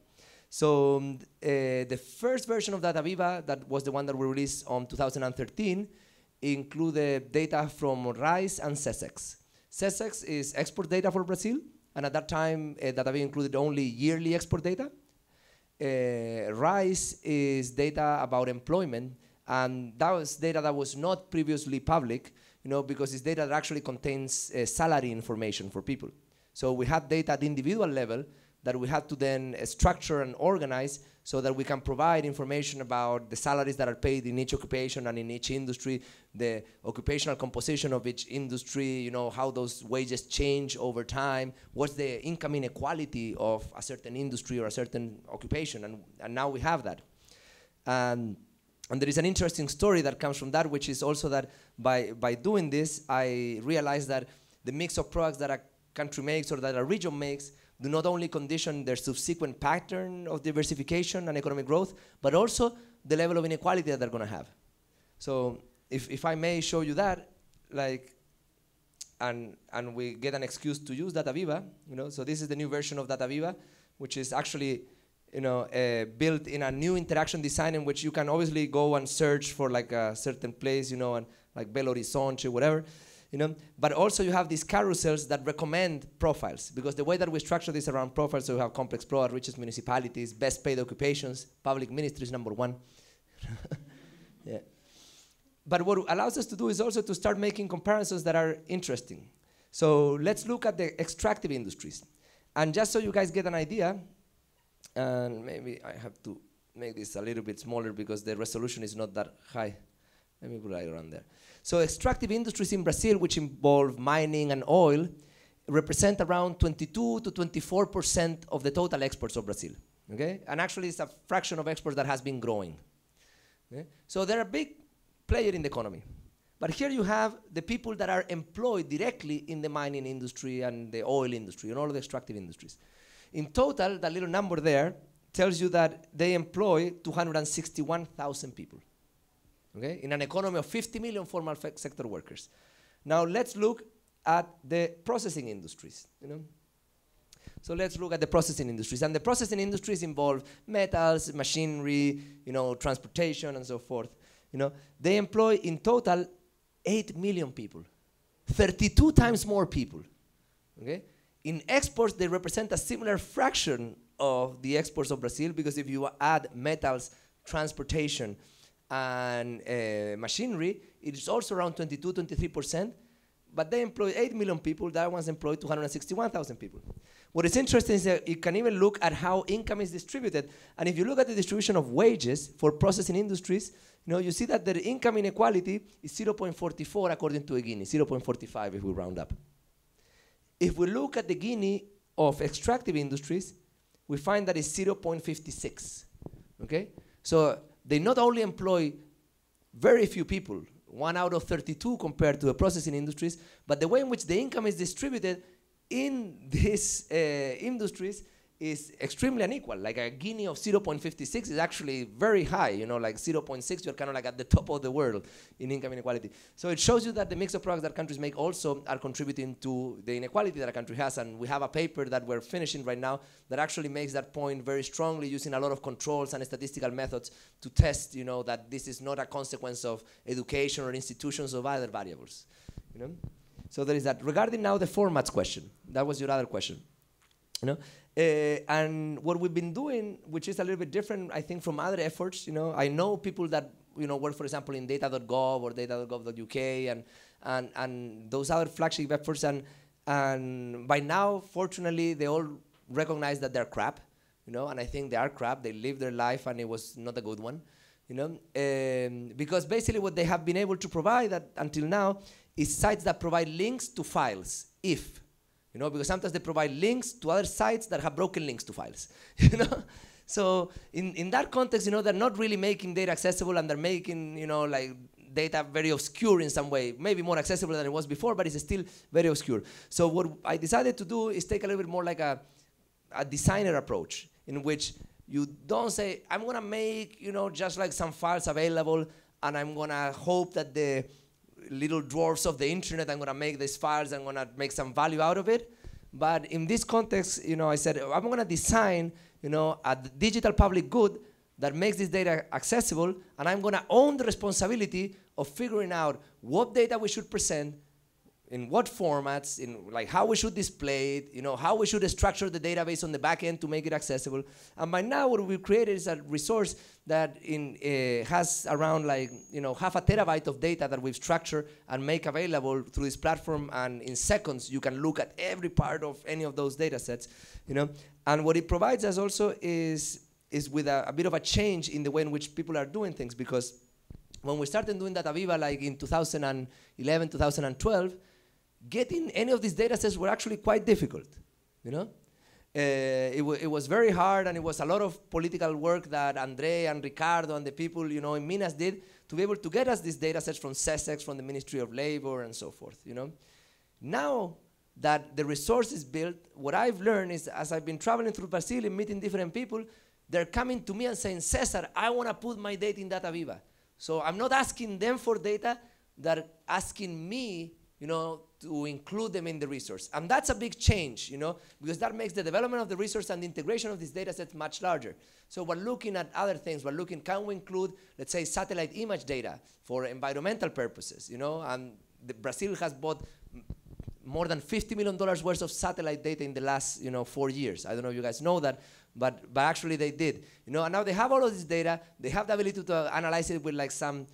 So uh, the first version of DataViva, that was the one that we released on 2013, included data from RAIS and SECEX. SECEX is export data for Brazil, and at that time, uh, included only yearly export data. Uh, RAIS is data about employment, and that was data that was not previously public, you know, because it's data that actually contains uh, salary information for people. So we had data at the individual level that we had to then uh, structure and organize so that we can provide information about the salaries that are paid in each occupation and in each industry, the occupational composition of each industry, you know, how those wages change over time, what's the income inequality of a certain industry or a certain occupation, and, and now we have that. Um, and there is an interesting story that comes from that, which is also that by, by doing this, I realized that the mix of products that a country makes or that a region makes do not only condition their subsequent pattern of diversification and economic growth, but also the level of inequality that they're going to have. So if, if I may show you that, like, and, and we get an excuse to use DataViva, you know, so this is the new version of DataViva, which is actually, you know, uh, built in a new interaction design in which you can obviously go and search for like a certain place, you know, and like Belo Horizonte, whatever you know. But also you have these carousels that recommend profiles because the way that we structure this around profiles, so we have complex product, richest municipalities, best paid occupations, public ministries number one. yeah. But what allows us to do is also to start making comparisons that are interesting. So let's look at the extractive industries. And just so you guys get an idea, and maybe I have to make this a little bit smaller because the resolution is not that high. Let me put it around there. So extractive industries in Brazil, which involve mining and oil, represent around 22 to 24 percent of the total exports of Brazil. Okay, and actually, it's a fraction of exports that has been growing. Okay? So they're a big player in the economy. But here you have the people that are employed directly in the mining industry and the oil industry and all the extractive industries. In total, that little number there tells you that they employ 261,000 people okay, in an economy of 50 million formal sector workers. Now let's look at the processing industries. You know? So let's look at the processing industries. And the processing industries involve metals, machinery, you know, transportation, and so forth. You know, they employ in total 8 million people, 32 times more people. Okay? In exports, they represent a similar fraction of the exports of Brazil because if you add metals, transportation, and uh, machinery, it is also around 22, 23%, but they employ 8 million people, that one's employed 261,000 people. What is interesting is that you can even look at how income is distributed, and if you look at the distribution of wages for processing industries, you know, you see that the income inequality is 0.44 according to a Gini, 0.45 if we round up. If we look at the Gini of extractive industries, we find that it's 0.56, okay? So they not only employ very few people, one out of 32 compared to the processing industries, but the way in which the income is distributed in these uh, industries is extremely unequal. Like a Gini of 0.56 is actually very high, you know, like 0.6, you're kind of like at the top of the world in income inequality. So it shows you that the mix of products that countries make also are contributing to the inequality that a country has. And we have a paper that we're finishing right now that actually makes that point very strongly using a lot of controls and statistical methods to test, you know, that this is not a consequence of education or institutions or other variables, you know. So there is that. Regarding now the formats question, that was your other question. You know, uh, and what we've been doing, which is a little bit different, I think, from other efforts, you know, I know people that, you know, work, for example, in data.gov or data.gov.uk and, and, and those other flagship efforts. And, and by now, fortunately, they all recognize that they're crap, you know, and I think they are crap. They live their life and it was not a good one, you know, um, because basically what they have been able to provide until now is sites that provide links to files if you know, because sometimes they provide links to other sites that have broken links to files, you know. So in, in that context, you know, they're not really making data accessible and they're making, you know, like data very obscure in some way. Maybe more accessible than it was before, but it's still very obscure. So what I decided to do is take a little bit more like a, a designer approach in which you don't say, I'm gonna make, you know, just like some files available and I'm gonna hope that the little dwarfs of the internet, I'm gonna make these files, I'm gonna make some value out of it. But in this context, you know, I said, I'm gonna design you know, a digital public good that makes this data accessible, and I'm gonna own the responsibility of figuring out what data we should present, in what formats, in like how we should display it, you know, how we should structure the database on the back end to make it accessible. And by now, what we've created is a resource that in, uh, has around like, you know, half a terabyte of data that we've structured and make available through this platform. And in seconds, you can look at every part of any of those data sets, you know. And what it provides us also is, is with a, a bit of a change in the way in which people are doing things because when we started doing DataViva like in 2011, 2012, getting any of these data sets were actually quite difficult, you know? Uh, it, it, was very hard and it was a lot of political work that Andre and Ricardo and the people, you know, in Minas did to be able to get us these data sets from SECEX, from the Ministry of Labor and so forth, you know? Now that the resource is built, what I've learned is as I've been traveling through Brazil and meeting different people, they're coming to me and saying, Cesar, I want to put my data in DataViva. So I'm not asking them for data, they're asking me, you know, to include them in the resource. And that's a big change, you know, because that makes the development of the resource and the integration of these data sets much larger. So we're looking at other things. We're looking, can we include, let's say, satellite image data for environmental purposes, you know, and Brazil has bought more than $50 million worth of satellite data in the last, you know, four years. I don't know if you guys know that, but, but actually they did. You know, and now they have all of this data. They have the ability to analyze it with like some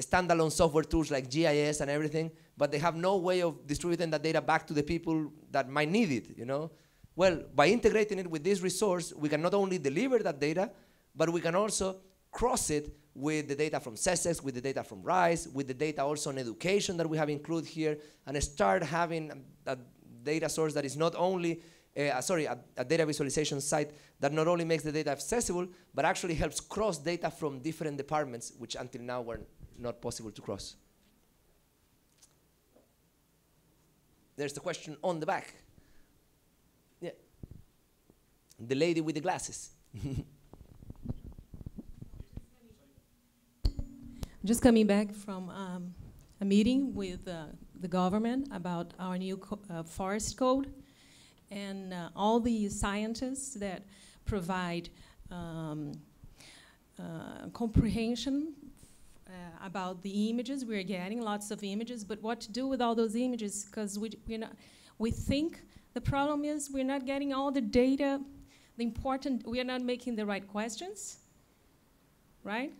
standalone software tools like GIS and everything, but they have no way of distributing that data back to the people that might need it, you know? Well, by integrating it with this resource, we can not only deliver that data, but we can also cross it with the data from SECEX, with the data from RAIS, with the data also on education that we have included here, and start having a, a data source that is not only, uh, sorry, a, a, data visualization site that not only makes the data accessible, but actually helps cross data from different departments, which until now were not possible to cross. There's the question on the back. Yeah. The lady with the glasses. Just coming back from um, a meeting with uh, the government about our new uh, forest code and uh, all the scientists that provide um, uh, comprehension uh, about the images we're getting, lots of images, but what to do with all those images because we, we not, we think the problem is we're not getting all the data, the important, we are not making the right questions, right?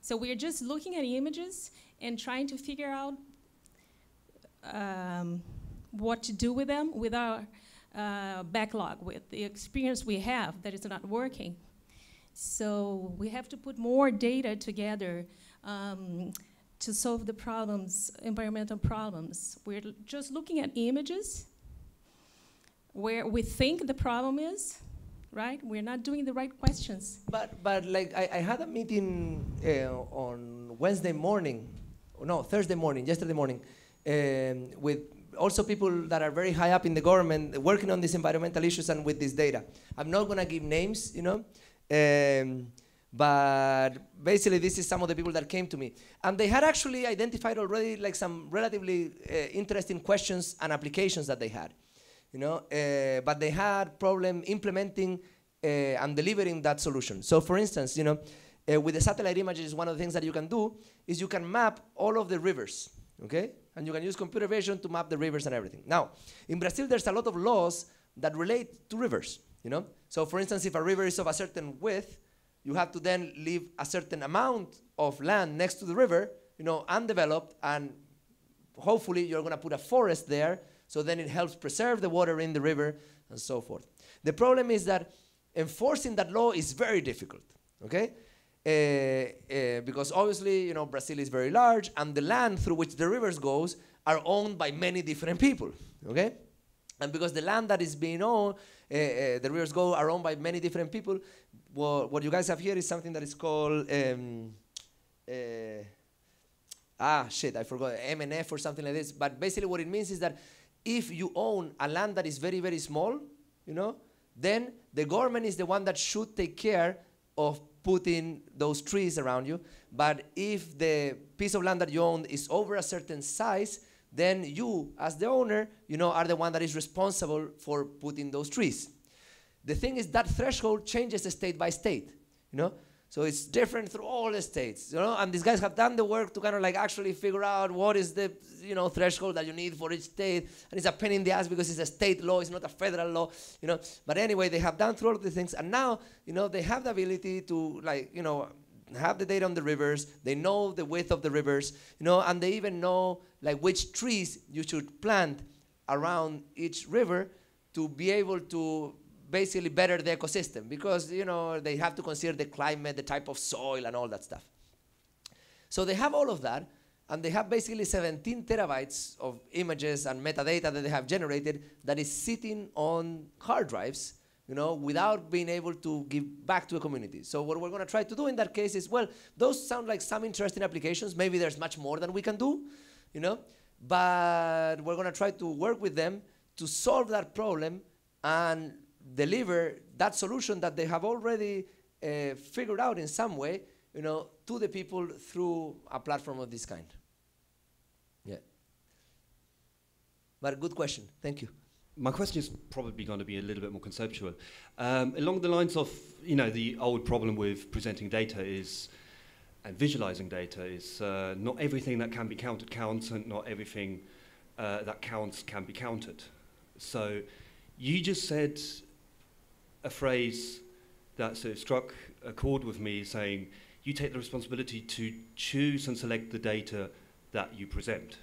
So we're just looking at images and trying to figure out um, what to do with them with our uh, backlog, with the experience we have that is not working. So we have to put more data together um, to solve the problems, environmental problems. We're just looking at images where we think the problem is, right? We're not doing the right questions. But, but like, I, I had a meeting uh, on Wednesday morning, no, Thursday morning, yesterday morning, um, with also people that are very high up in the government working on these environmental issues and with this data. I'm not going to give names, you know, um, but basically this is some of the people that came to me. And they had actually identified already like some relatively uh, interesting questions and applications that they had you know, uh, but they had problem implementing uh, and delivering that solution. So for instance, you know, uh, with the satellite images, one of the things that you can do is you can map all of the rivers, okay? And you can use computer vision to map the rivers and everything. Now, in Brazil, there's a lot of laws that relate to rivers, you know? So for instance, if a river is of a certain width, you have to then leave a certain amount of land next to the river, you know, undeveloped, and hopefully you're gonna put a forest there so then it helps preserve the water in the river and so forth. The problem is that enforcing that law is very difficult, okay? Uh, uh, because obviously, you know, Brazil is very large and the land through which the rivers goes are owned by many different people, okay? And because the land that is being owned, uh, uh, the rivers go are owned by many different people. What you guys have here is something that is called um, uh, ah shit, I forgot MNF or something like this. But basically, what it means is that if you own a land that is very very small, you know, then the government is the one that should take care of putting those trees around you. But if the piece of land that you own is over a certain size, then you, as the owner, you know, are the one that is responsible for putting those trees. The thing is that threshold changes state by state, you know. So it's different through all the states, you know. And these guys have done the work to kind of like actually figure out what is the, you know, threshold that you need for each state. And it's a pain in the ass because it's a state law, it's not a federal law, you know. But anyway, they have done through all of the things, and now, you know, they have the ability to like, you know, have the data on the rivers. They know the width of the rivers, you know, and they even know like which trees you should plant around each river to be able to basically better the ecosystem because you know they have to consider the climate, the type of soil, and all that stuff. So they have all of that, and they have basically 17 terabytes of images and metadata that they have generated that is sitting on hard drives, you know, without being able to give back to a community. So what we're going to try to do in that case is, well, those sound like some interesting applications. Maybe there's much more than we can do, you know, but we're going to try to work with them to solve that problem and deliver that solution that they have already uh, figured out in some way, you know, to the people through a platform of this kind. Yeah. But good question. Thank you. My question is probably going to be a little bit more conceptual. Um, along the lines of, you know, the old problem with presenting data is, and visualizing data is, uh, not everything that can be counted counts, and not everything uh, that counts can be counted. So you just said a phrase that sort of struck a chord with me saying, you take the responsibility to choose and select the data that you present.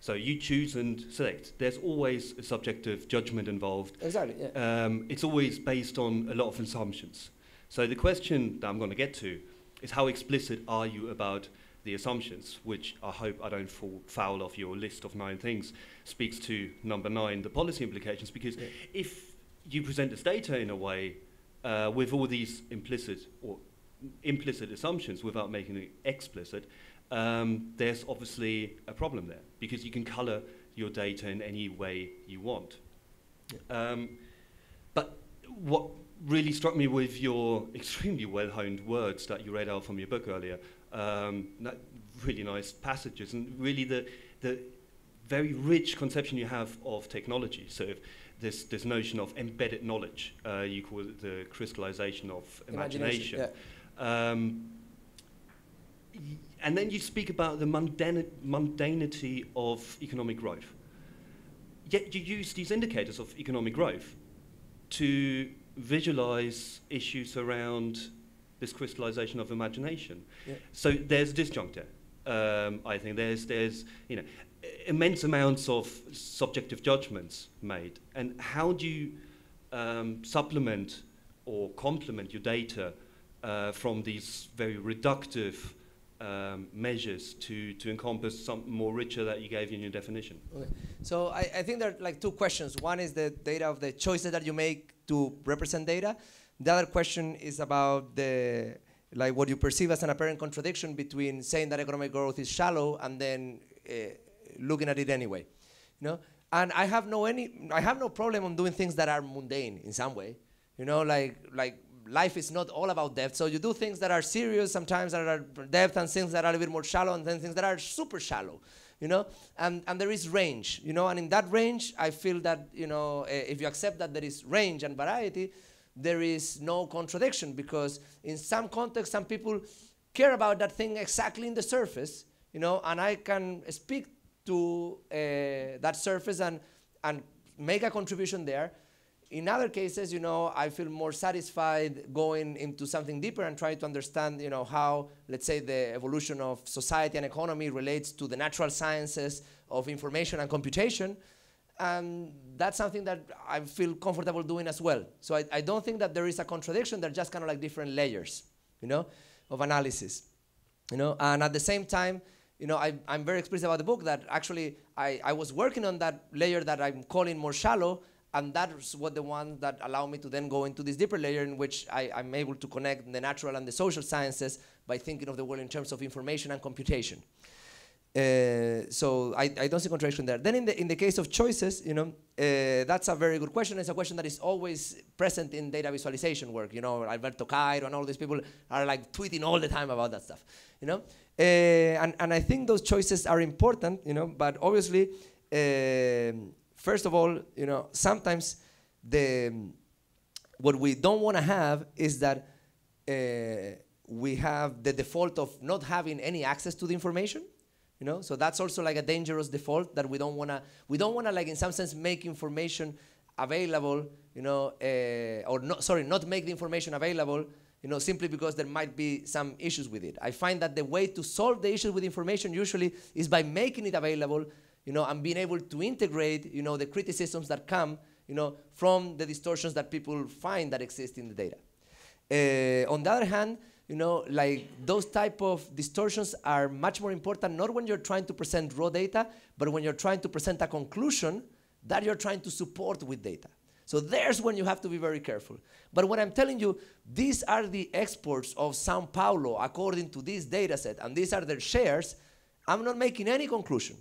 So you choose and select. There's always a subjective judgment involved. Exactly. Yeah. Um, it's always based on a lot of assumptions. So the question that I'm going to get to is how explicit are you about the assumptions, which I hope I don't fall foul of your list of nine things, speaks to number nine, the policy implications. Because yeah. if you present this data in a way uh, with all these implicit or implicit assumptions without making it explicit, um, there's obviously a problem there because you can color your data in any way you want. Yeah. Um, but what really struck me with your extremely well-honed words that you read out from your book earlier, um, really nice passages, and really the, the very rich conception you have of technology. So this, this notion of embedded knowledge. Uh, you call it the crystallization of imagination. imagination yeah. um, and then you speak about the mundani mundanity of economic growth. Yet you use these indicators of economic growth to visualize issues around this crystallization of imagination. Yeah. So there's disjuncture. Um, I think there's, there's, you know, immense amounts of subjective judgments made. And how do you um, supplement or complement your data uh, from these very reductive um, measures to, to encompass something more richer that you gave in your definition? Okay. So I, I think there are like two questions. One is the data of the choices that you make to represent data. The other question is about the like what you perceive as an apparent contradiction between saying that economic growth is shallow and then uh, looking at it anyway. You know? And I have no any I have no problem on doing things that are mundane in some way. You know, like like life is not all about depth. So you do things that are serious sometimes that are depth and things that are a little bit more shallow and then things that are super shallow. You know, and, and there is range, you know, and in that range, I feel that, you know, uh, if you accept that there is range and variety, there is no contradiction because in some context, some people care about that thing exactly in the surface, you know, and I can speak to uh, that surface and, and make a contribution there. In other cases, you know, I feel more satisfied going into something deeper and try to understand, you know, how, let's say, the evolution of society and economy relates to the natural sciences of information and computation. And that's something that I feel comfortable doing as well. So I, I don't think that there is a contradiction. They're just kind of like different layers, you know, of analysis, you know. And at the same time, you know, I, I'm very explicit about the book that actually I, I was working on that layer that I'm calling more shallow, and that's what the one that allow me to then go into this deeper layer in which I, I'm able to connect the natural and the social sciences by thinking of the world in terms of information and computation. Uh, so I, I, don't see contradiction there. Then in the in the case of choices, you know, uh, that's a very good question. It's a question that is always present in data visualization work. You know, Alberto Cairo and all these people are like tweeting all the time about that stuff. You know, uh, and and I think those choices are important. You know, but obviously, um, first of all, you know, sometimes the what we don't want to have is that uh, we have the default of not having any access to the information you know? So that's also like a dangerous default that we don't want to we don't want to like in some sense make information available you know uh, or not sorry not make the information available you know simply because there might be some issues with it. I find that the way to solve the issues with information usually is by making it available you know and being able to integrate you know the criticisms that come you know from the distortions that people find that exist in the data uh, on the other hand you know, like those type of distortions are much more important not when you're trying to present raw data, but when you're trying to present a conclusion that you're trying to support with data. So there's when you have to be very careful. But when I'm telling you, these are the exports of Sao Paulo according to this data set, and these are their shares, I'm not making any conclusion.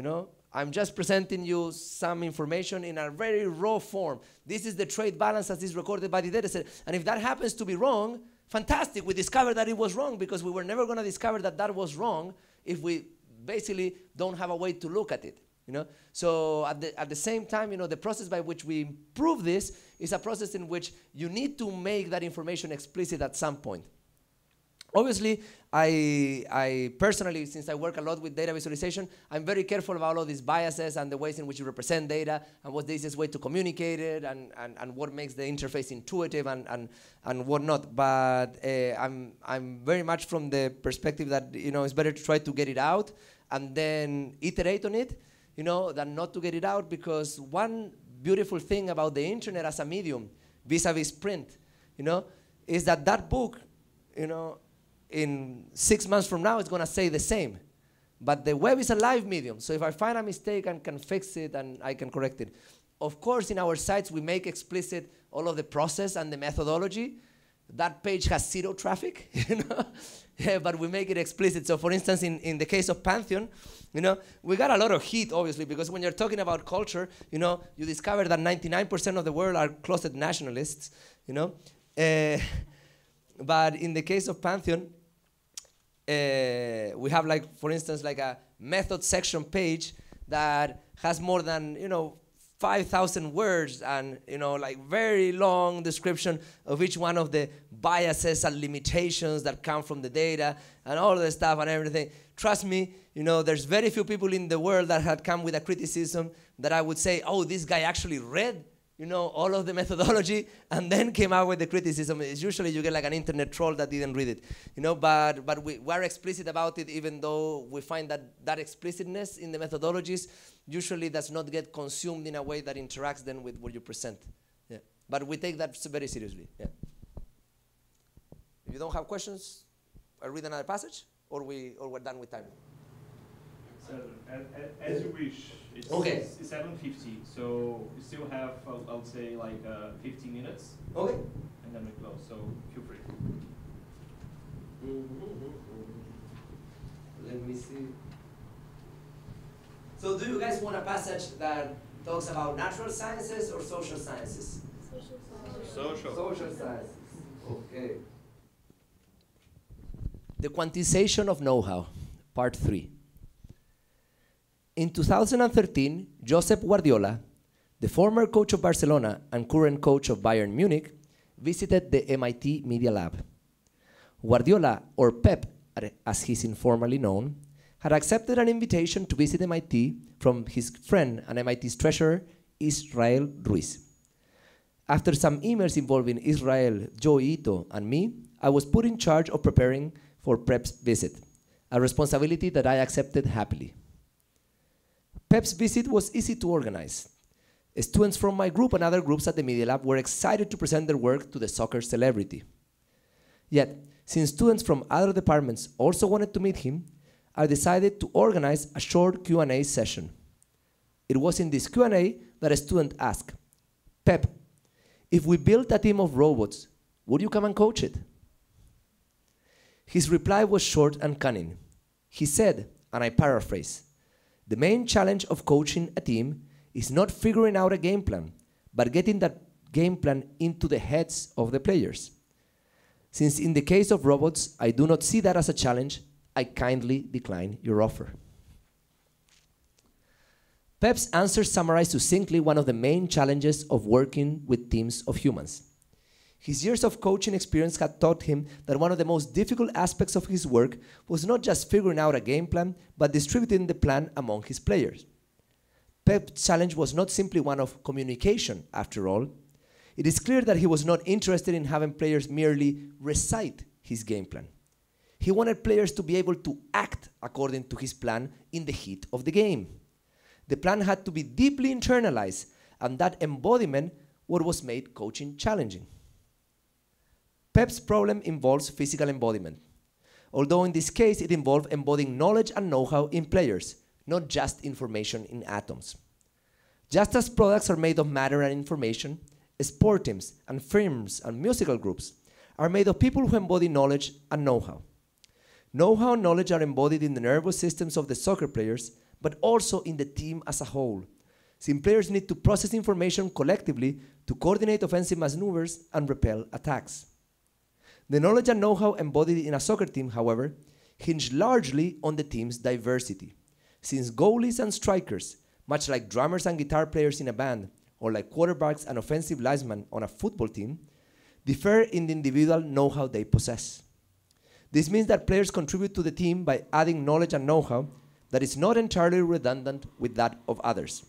You know, I'm just presenting you some information in a very raw form. This is the trade balance as is recorded by the data set. And if that happens to be wrong, fantastic. We discovered that it was wrong because we were never going to discover that that was wrong if we basically don't have a way to look at it. You know? So at the, at the same time, you know, the process by which we improve this is a process in which you need to make that information explicit at some point. Obviously, I, I personally, since I work a lot with data visualization, I'm very careful about all these biases and the ways in which you represent data and what's the easiest way to communicate it and, and, and what makes the interface intuitive and, and, and whatnot. But uh, I'm, I'm very much from the perspective that you know, it's better to try to get it out and then iterate on it you know, than not to get it out because one beautiful thing about the internet as a medium vis-a-vis print, you know, is that that book, you know, in six months from now, it's going to say the same. But the web is a live medium, so if I find a mistake, I can fix it and I can correct it. Of course, in our sites, we make explicit all of the process and the methodology. That page has zero traffic, you know, yeah, but we make it explicit. So, for instance, in, in the case of Pantheon, you know, we got a lot of heat, obviously, because when you're talking about culture, you know, you discover that 99% of the world are closet nationalists, you know. Uh, but in the case of Pantheon, uh, we have like, for instance, like a method section page that has more than, you know, 5,000 words and, you know, like very long description of each one of the biases and limitations that come from the data and all the stuff and everything. Trust me, you know, there's very few people in the world that had come with a criticism that I would say, oh, this guy actually read you know, all of the methodology and then came out with the criticism. It's usually you get like an internet troll that didn't read it, you know, but, but we, we're explicit about it even though we find that that explicitness in the methodologies usually does not get consumed in a way that interacts then with what you present. Yeah. But we take that very seriously. Yeah. If you don't have questions, I read another passage or, we, or we're done with time. As, as, you wish. It's, okay. It's 7.50, so we still have, I would say, like uh, 15 minutes. Okay. And then we close, so feel free. Mm -hmm. Let me see. So do you guys want a passage that talks about natural sciences or social sciences? Social. Social. Social sciences. Okay. The quantization of know-how, part three. In 2013, Josep Guardiola, the former coach of Barcelona and current coach of Bayern Munich, visited the MIT Media Lab. Guardiola, or Pep as he's informally known, had accepted an invitation to visit MIT from his friend and MIT's treasurer, Israel Ruiz. After some emails involving Israel, Joi Ito, and me, I was put in charge of preparing for Pep's visit, a responsibility that I accepted happily. Pep's visit was easy to organize. Students from my group and other groups at the Media Lab were excited to present their work to the soccer celebrity. Yet, since students from other departments also wanted to meet him, I decided to organize a short Q&A session. It was in this Q&A that a student asked, Pep, if we built a team of robots, would you come and coach it? His reply was short and cunning. He said, and I paraphrase, the main challenge of coaching a team is not figuring out a game plan, but getting that game plan into the heads of the players. Since in the case of robots, I do not see that as a challenge, I kindly decline your offer. Pep's answer summarized succinctly one of the main challenges of working with teams of humans. His years of coaching experience had taught him that one of the most difficult aspects of his work was not just figuring out a game plan, but distributing the plan among his players. Pep's challenge was not simply one of communication, after all. It is clear that he was not interested in having players merely recite his game plan. He wanted players to be able to act according to his plan in the heat of the game. The plan had to be deeply internalized, and that embodiment what was made coaching challenging. Pep's problem involves physical embodiment, although in this case it involved embodying knowledge and know-how in players, not just information in atoms. Just as products are made of matter and information, sport teams and firms and musical groups are made of people who embody knowledge and know-how. Know-how and knowledge are embodied in the nervous systems of the soccer players but also in the team as a whole. Since players need to process information collectively to coordinate offensive maneuvers and repel attacks. The knowledge and know-how embodied in a soccer team, however, hinge largely on the team's diversity. Since goalies and strikers, much like drummers and guitar players in a band, or like quarterbacks and offensive linemen on a football team, differ in the individual know-how they possess. This means that players contribute to the team by adding knowledge and know-how that is not entirely redundant with that of others.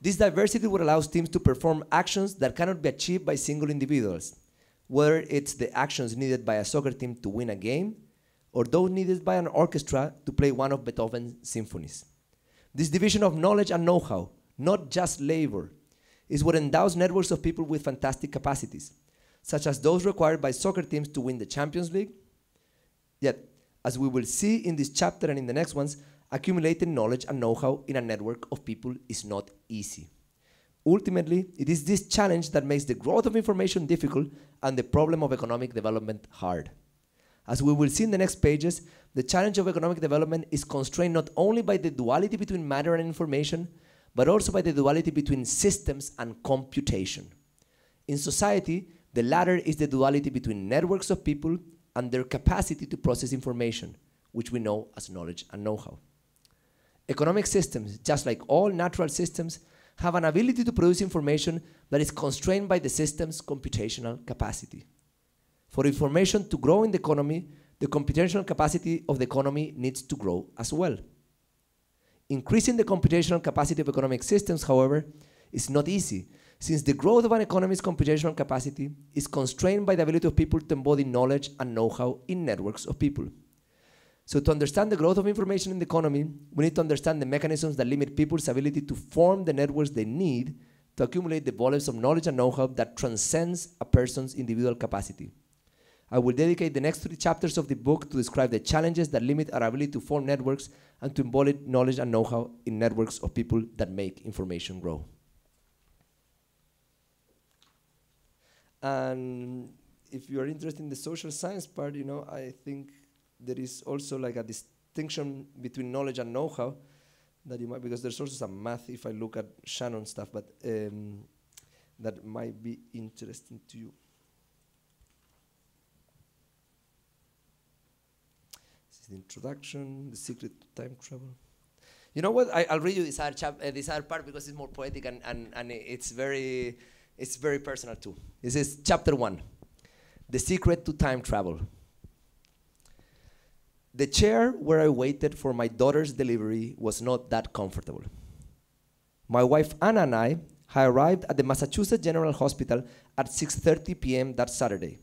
This diversity would allow teams to perform actions that cannot be achieved by single individuals, whether it's the actions needed by a soccer team to win a game or those needed by an orchestra to play one of Beethoven's symphonies. This division of knowledge and know-how, not just labor, is what endows networks of people with fantastic capacities, such as those required by soccer teams to win the Champions League. Yet, as we will see in this chapter and in the next ones, accumulating knowledge and know-how in a network of people is not easy. Ultimately, it is this challenge that makes the growth of information difficult and the problem of economic development hard. As we will see in the next pages, the challenge of economic development is constrained not only by the duality between matter and information, but also by the duality between systems and computation. In society, the latter is the duality between networks of people and their capacity to process information, which we know as knowledge and know-how. Economic systems, just like all natural systems, have an ability to produce information that is constrained by the system's computational capacity. For information to grow in the economy, the computational capacity of the economy needs to grow as well. Increasing the computational capacity of economic systems, however, is not easy since the growth of an economy's computational capacity is constrained by the ability of people to embody knowledge and know-how in networks of people. So to understand the growth of information in the economy, we need to understand the mechanisms that limit people's ability to form the networks they need to accumulate the volumes of knowledge and know-how that transcends a person's individual capacity. I will dedicate the next three chapters of the book to describe the challenges that limit our ability to form networks and to embody knowledge and know-how in networks of people that make information grow. And if you are interested in the social science part, you know, I think there is also like a distinction between knowledge and know-how that you might, because there's also some math if I look at Shannon stuff, but um, that might be interesting to you. This is the introduction, the secret to time travel. You know what? I, will read you this other, chap, uh, this other part because it's more poetic and, and, and it's very it's very personal too. This is chapter one The Secret to Time Travel. The chair where I waited for my daughter's delivery was not that comfortable. My wife Anna and I had arrived at the Massachusetts General Hospital at 6:30 p.m. that Saturday.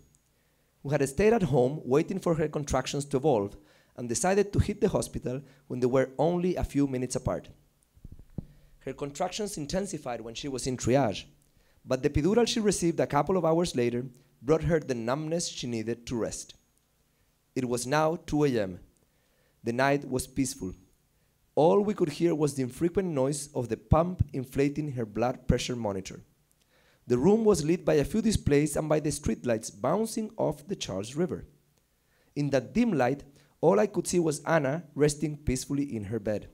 We had stayed at home waiting for her contractions to evolve and decided to hit the hospital when they were only a few minutes apart. Her contractions intensified when she was in triage, but the epidural she received a couple of hours later brought her the numbness she needed to rest. It was now 2 a.m. The night was peaceful. All we could hear was the infrequent noise of the pump inflating her blood pressure monitor. The room was lit by a few displays and by the streetlights bouncing off the Charles River. In that dim light, all I could see was Anna resting peacefully in her bed.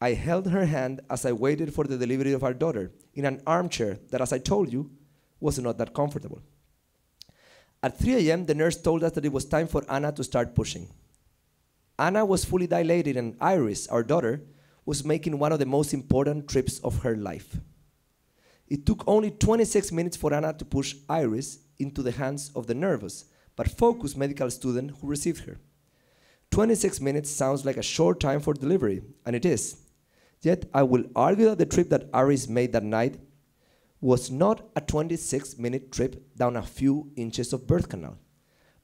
I held her hand as I waited for the delivery of our daughter in an armchair that, as I told you, was not that comfortable. At 3 a.m., the nurse told us that it was time for Anna to start pushing. Anna was fully dilated, and Iris, our daughter, was making one of the most important trips of her life. It took only 26 minutes for Anna to push Iris into the hands of the nervous but focused medical student who received her. 26 minutes sounds like a short time for delivery, and it is. Yet I will argue that the trip that Iris made that night was not a 26 minute trip down a few inches of birth canal,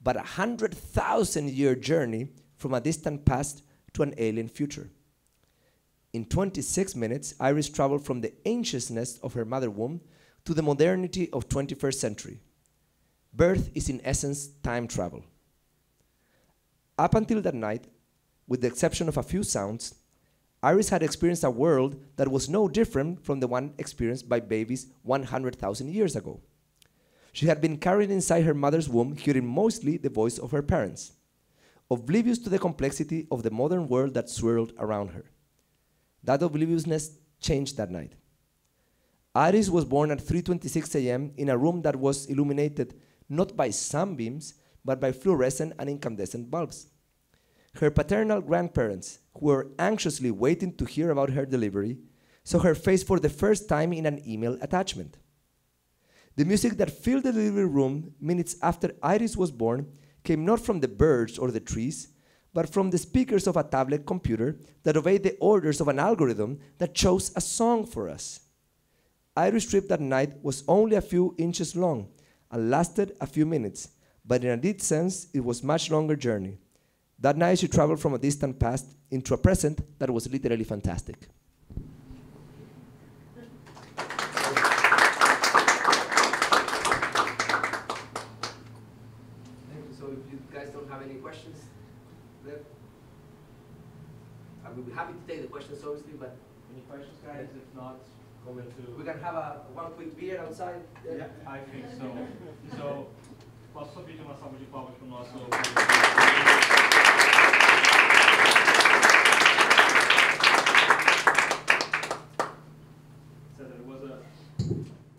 but a 100,000 year journey from a distant past to an alien future. In 26 minutes, Iris traveled from the ancientness of her mother womb to the modernity of 21st century. Birth is in essence time travel. Up until that night, with the exception of a few sounds, Iris had experienced a world that was no different from the one experienced by babies 100,000 years ago. She had been carried inside her mother's womb, hearing mostly the voice of her parents, oblivious to the complexity of the modern world that swirled around her. That obliviousness changed that night. Iris was born at 3:26 a.m. in a room that was illuminated not by sunbeams, but by fluorescent and incandescent bulbs. Her paternal grandparents, were anxiously waiting to hear about her delivery, saw her face for the first time in an email attachment. The music that filled the delivery room minutes after Iris was born came not from the birds or the trees, but from the speakers of a tablet computer that obeyed the orders of an algorithm that chose a song for us. Iris' trip that night was only a few inches long and lasted a few minutes, but in a deep sense, it was much longer journey. That night, she traveled from a distant past into a present that was literally fantastic. So if you guys don't have any questions left, I would be happy to take the questions, obviously, but Any questions, guys? If not, going to. we can have a one quick beer outside. Yeah, I think so. So, posso só pedir uma salva de palmas para o nosso.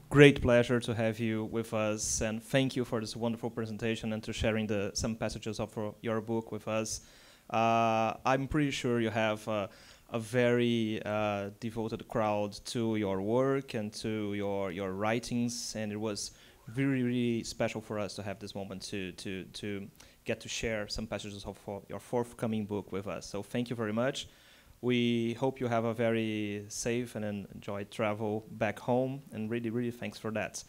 Great pleasure to have you with us, and thank you for this wonderful presentation and to sharing the, some passages of your- book with us. Uh, I'm pretty sure you have uh, a very uh, devoted crowd to your work and to your your writings, and it was really really special for us to have this moment to to to get to share some passages of your forthcoming book with us. So thank you very much. We hope you have a very safe and enjoyed travel back home, and really really thanks for that.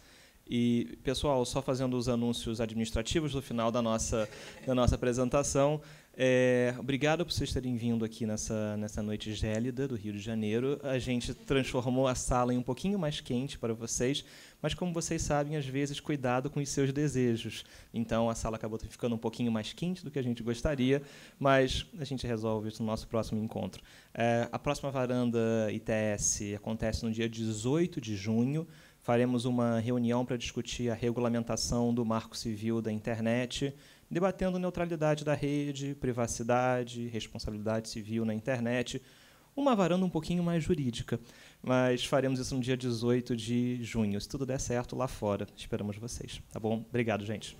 E pessoal, só fazendo os anúncios administrativos no final da nossa da nossa apresentação. É, obrigado por vocês terem vindo aqui nessa, nessa noite gélida do Rio de Janeiro. A gente transformou a sala em um pouquinho mais quente para vocês, mas como vocês sabem, às vezes cuidado com os seus desejos. Então a sala acabou ficando um pouquinho mais quente do que a gente gostaria, mas a gente resolve isso no nosso próximo encontro. É, a próxima varanda ITS acontece no dia 18 de junho. Faremos uma reunião para discutir a regulamentação do marco civil da internet debatendo neutralidade da rede, privacidade, responsabilidade civil na internet, uma varanda um pouquinho mais jurídica. Mas faremos isso no dia 18 de junho, se tudo der certo lá fora. Esperamos vocês, tá bom? Obrigado, gente.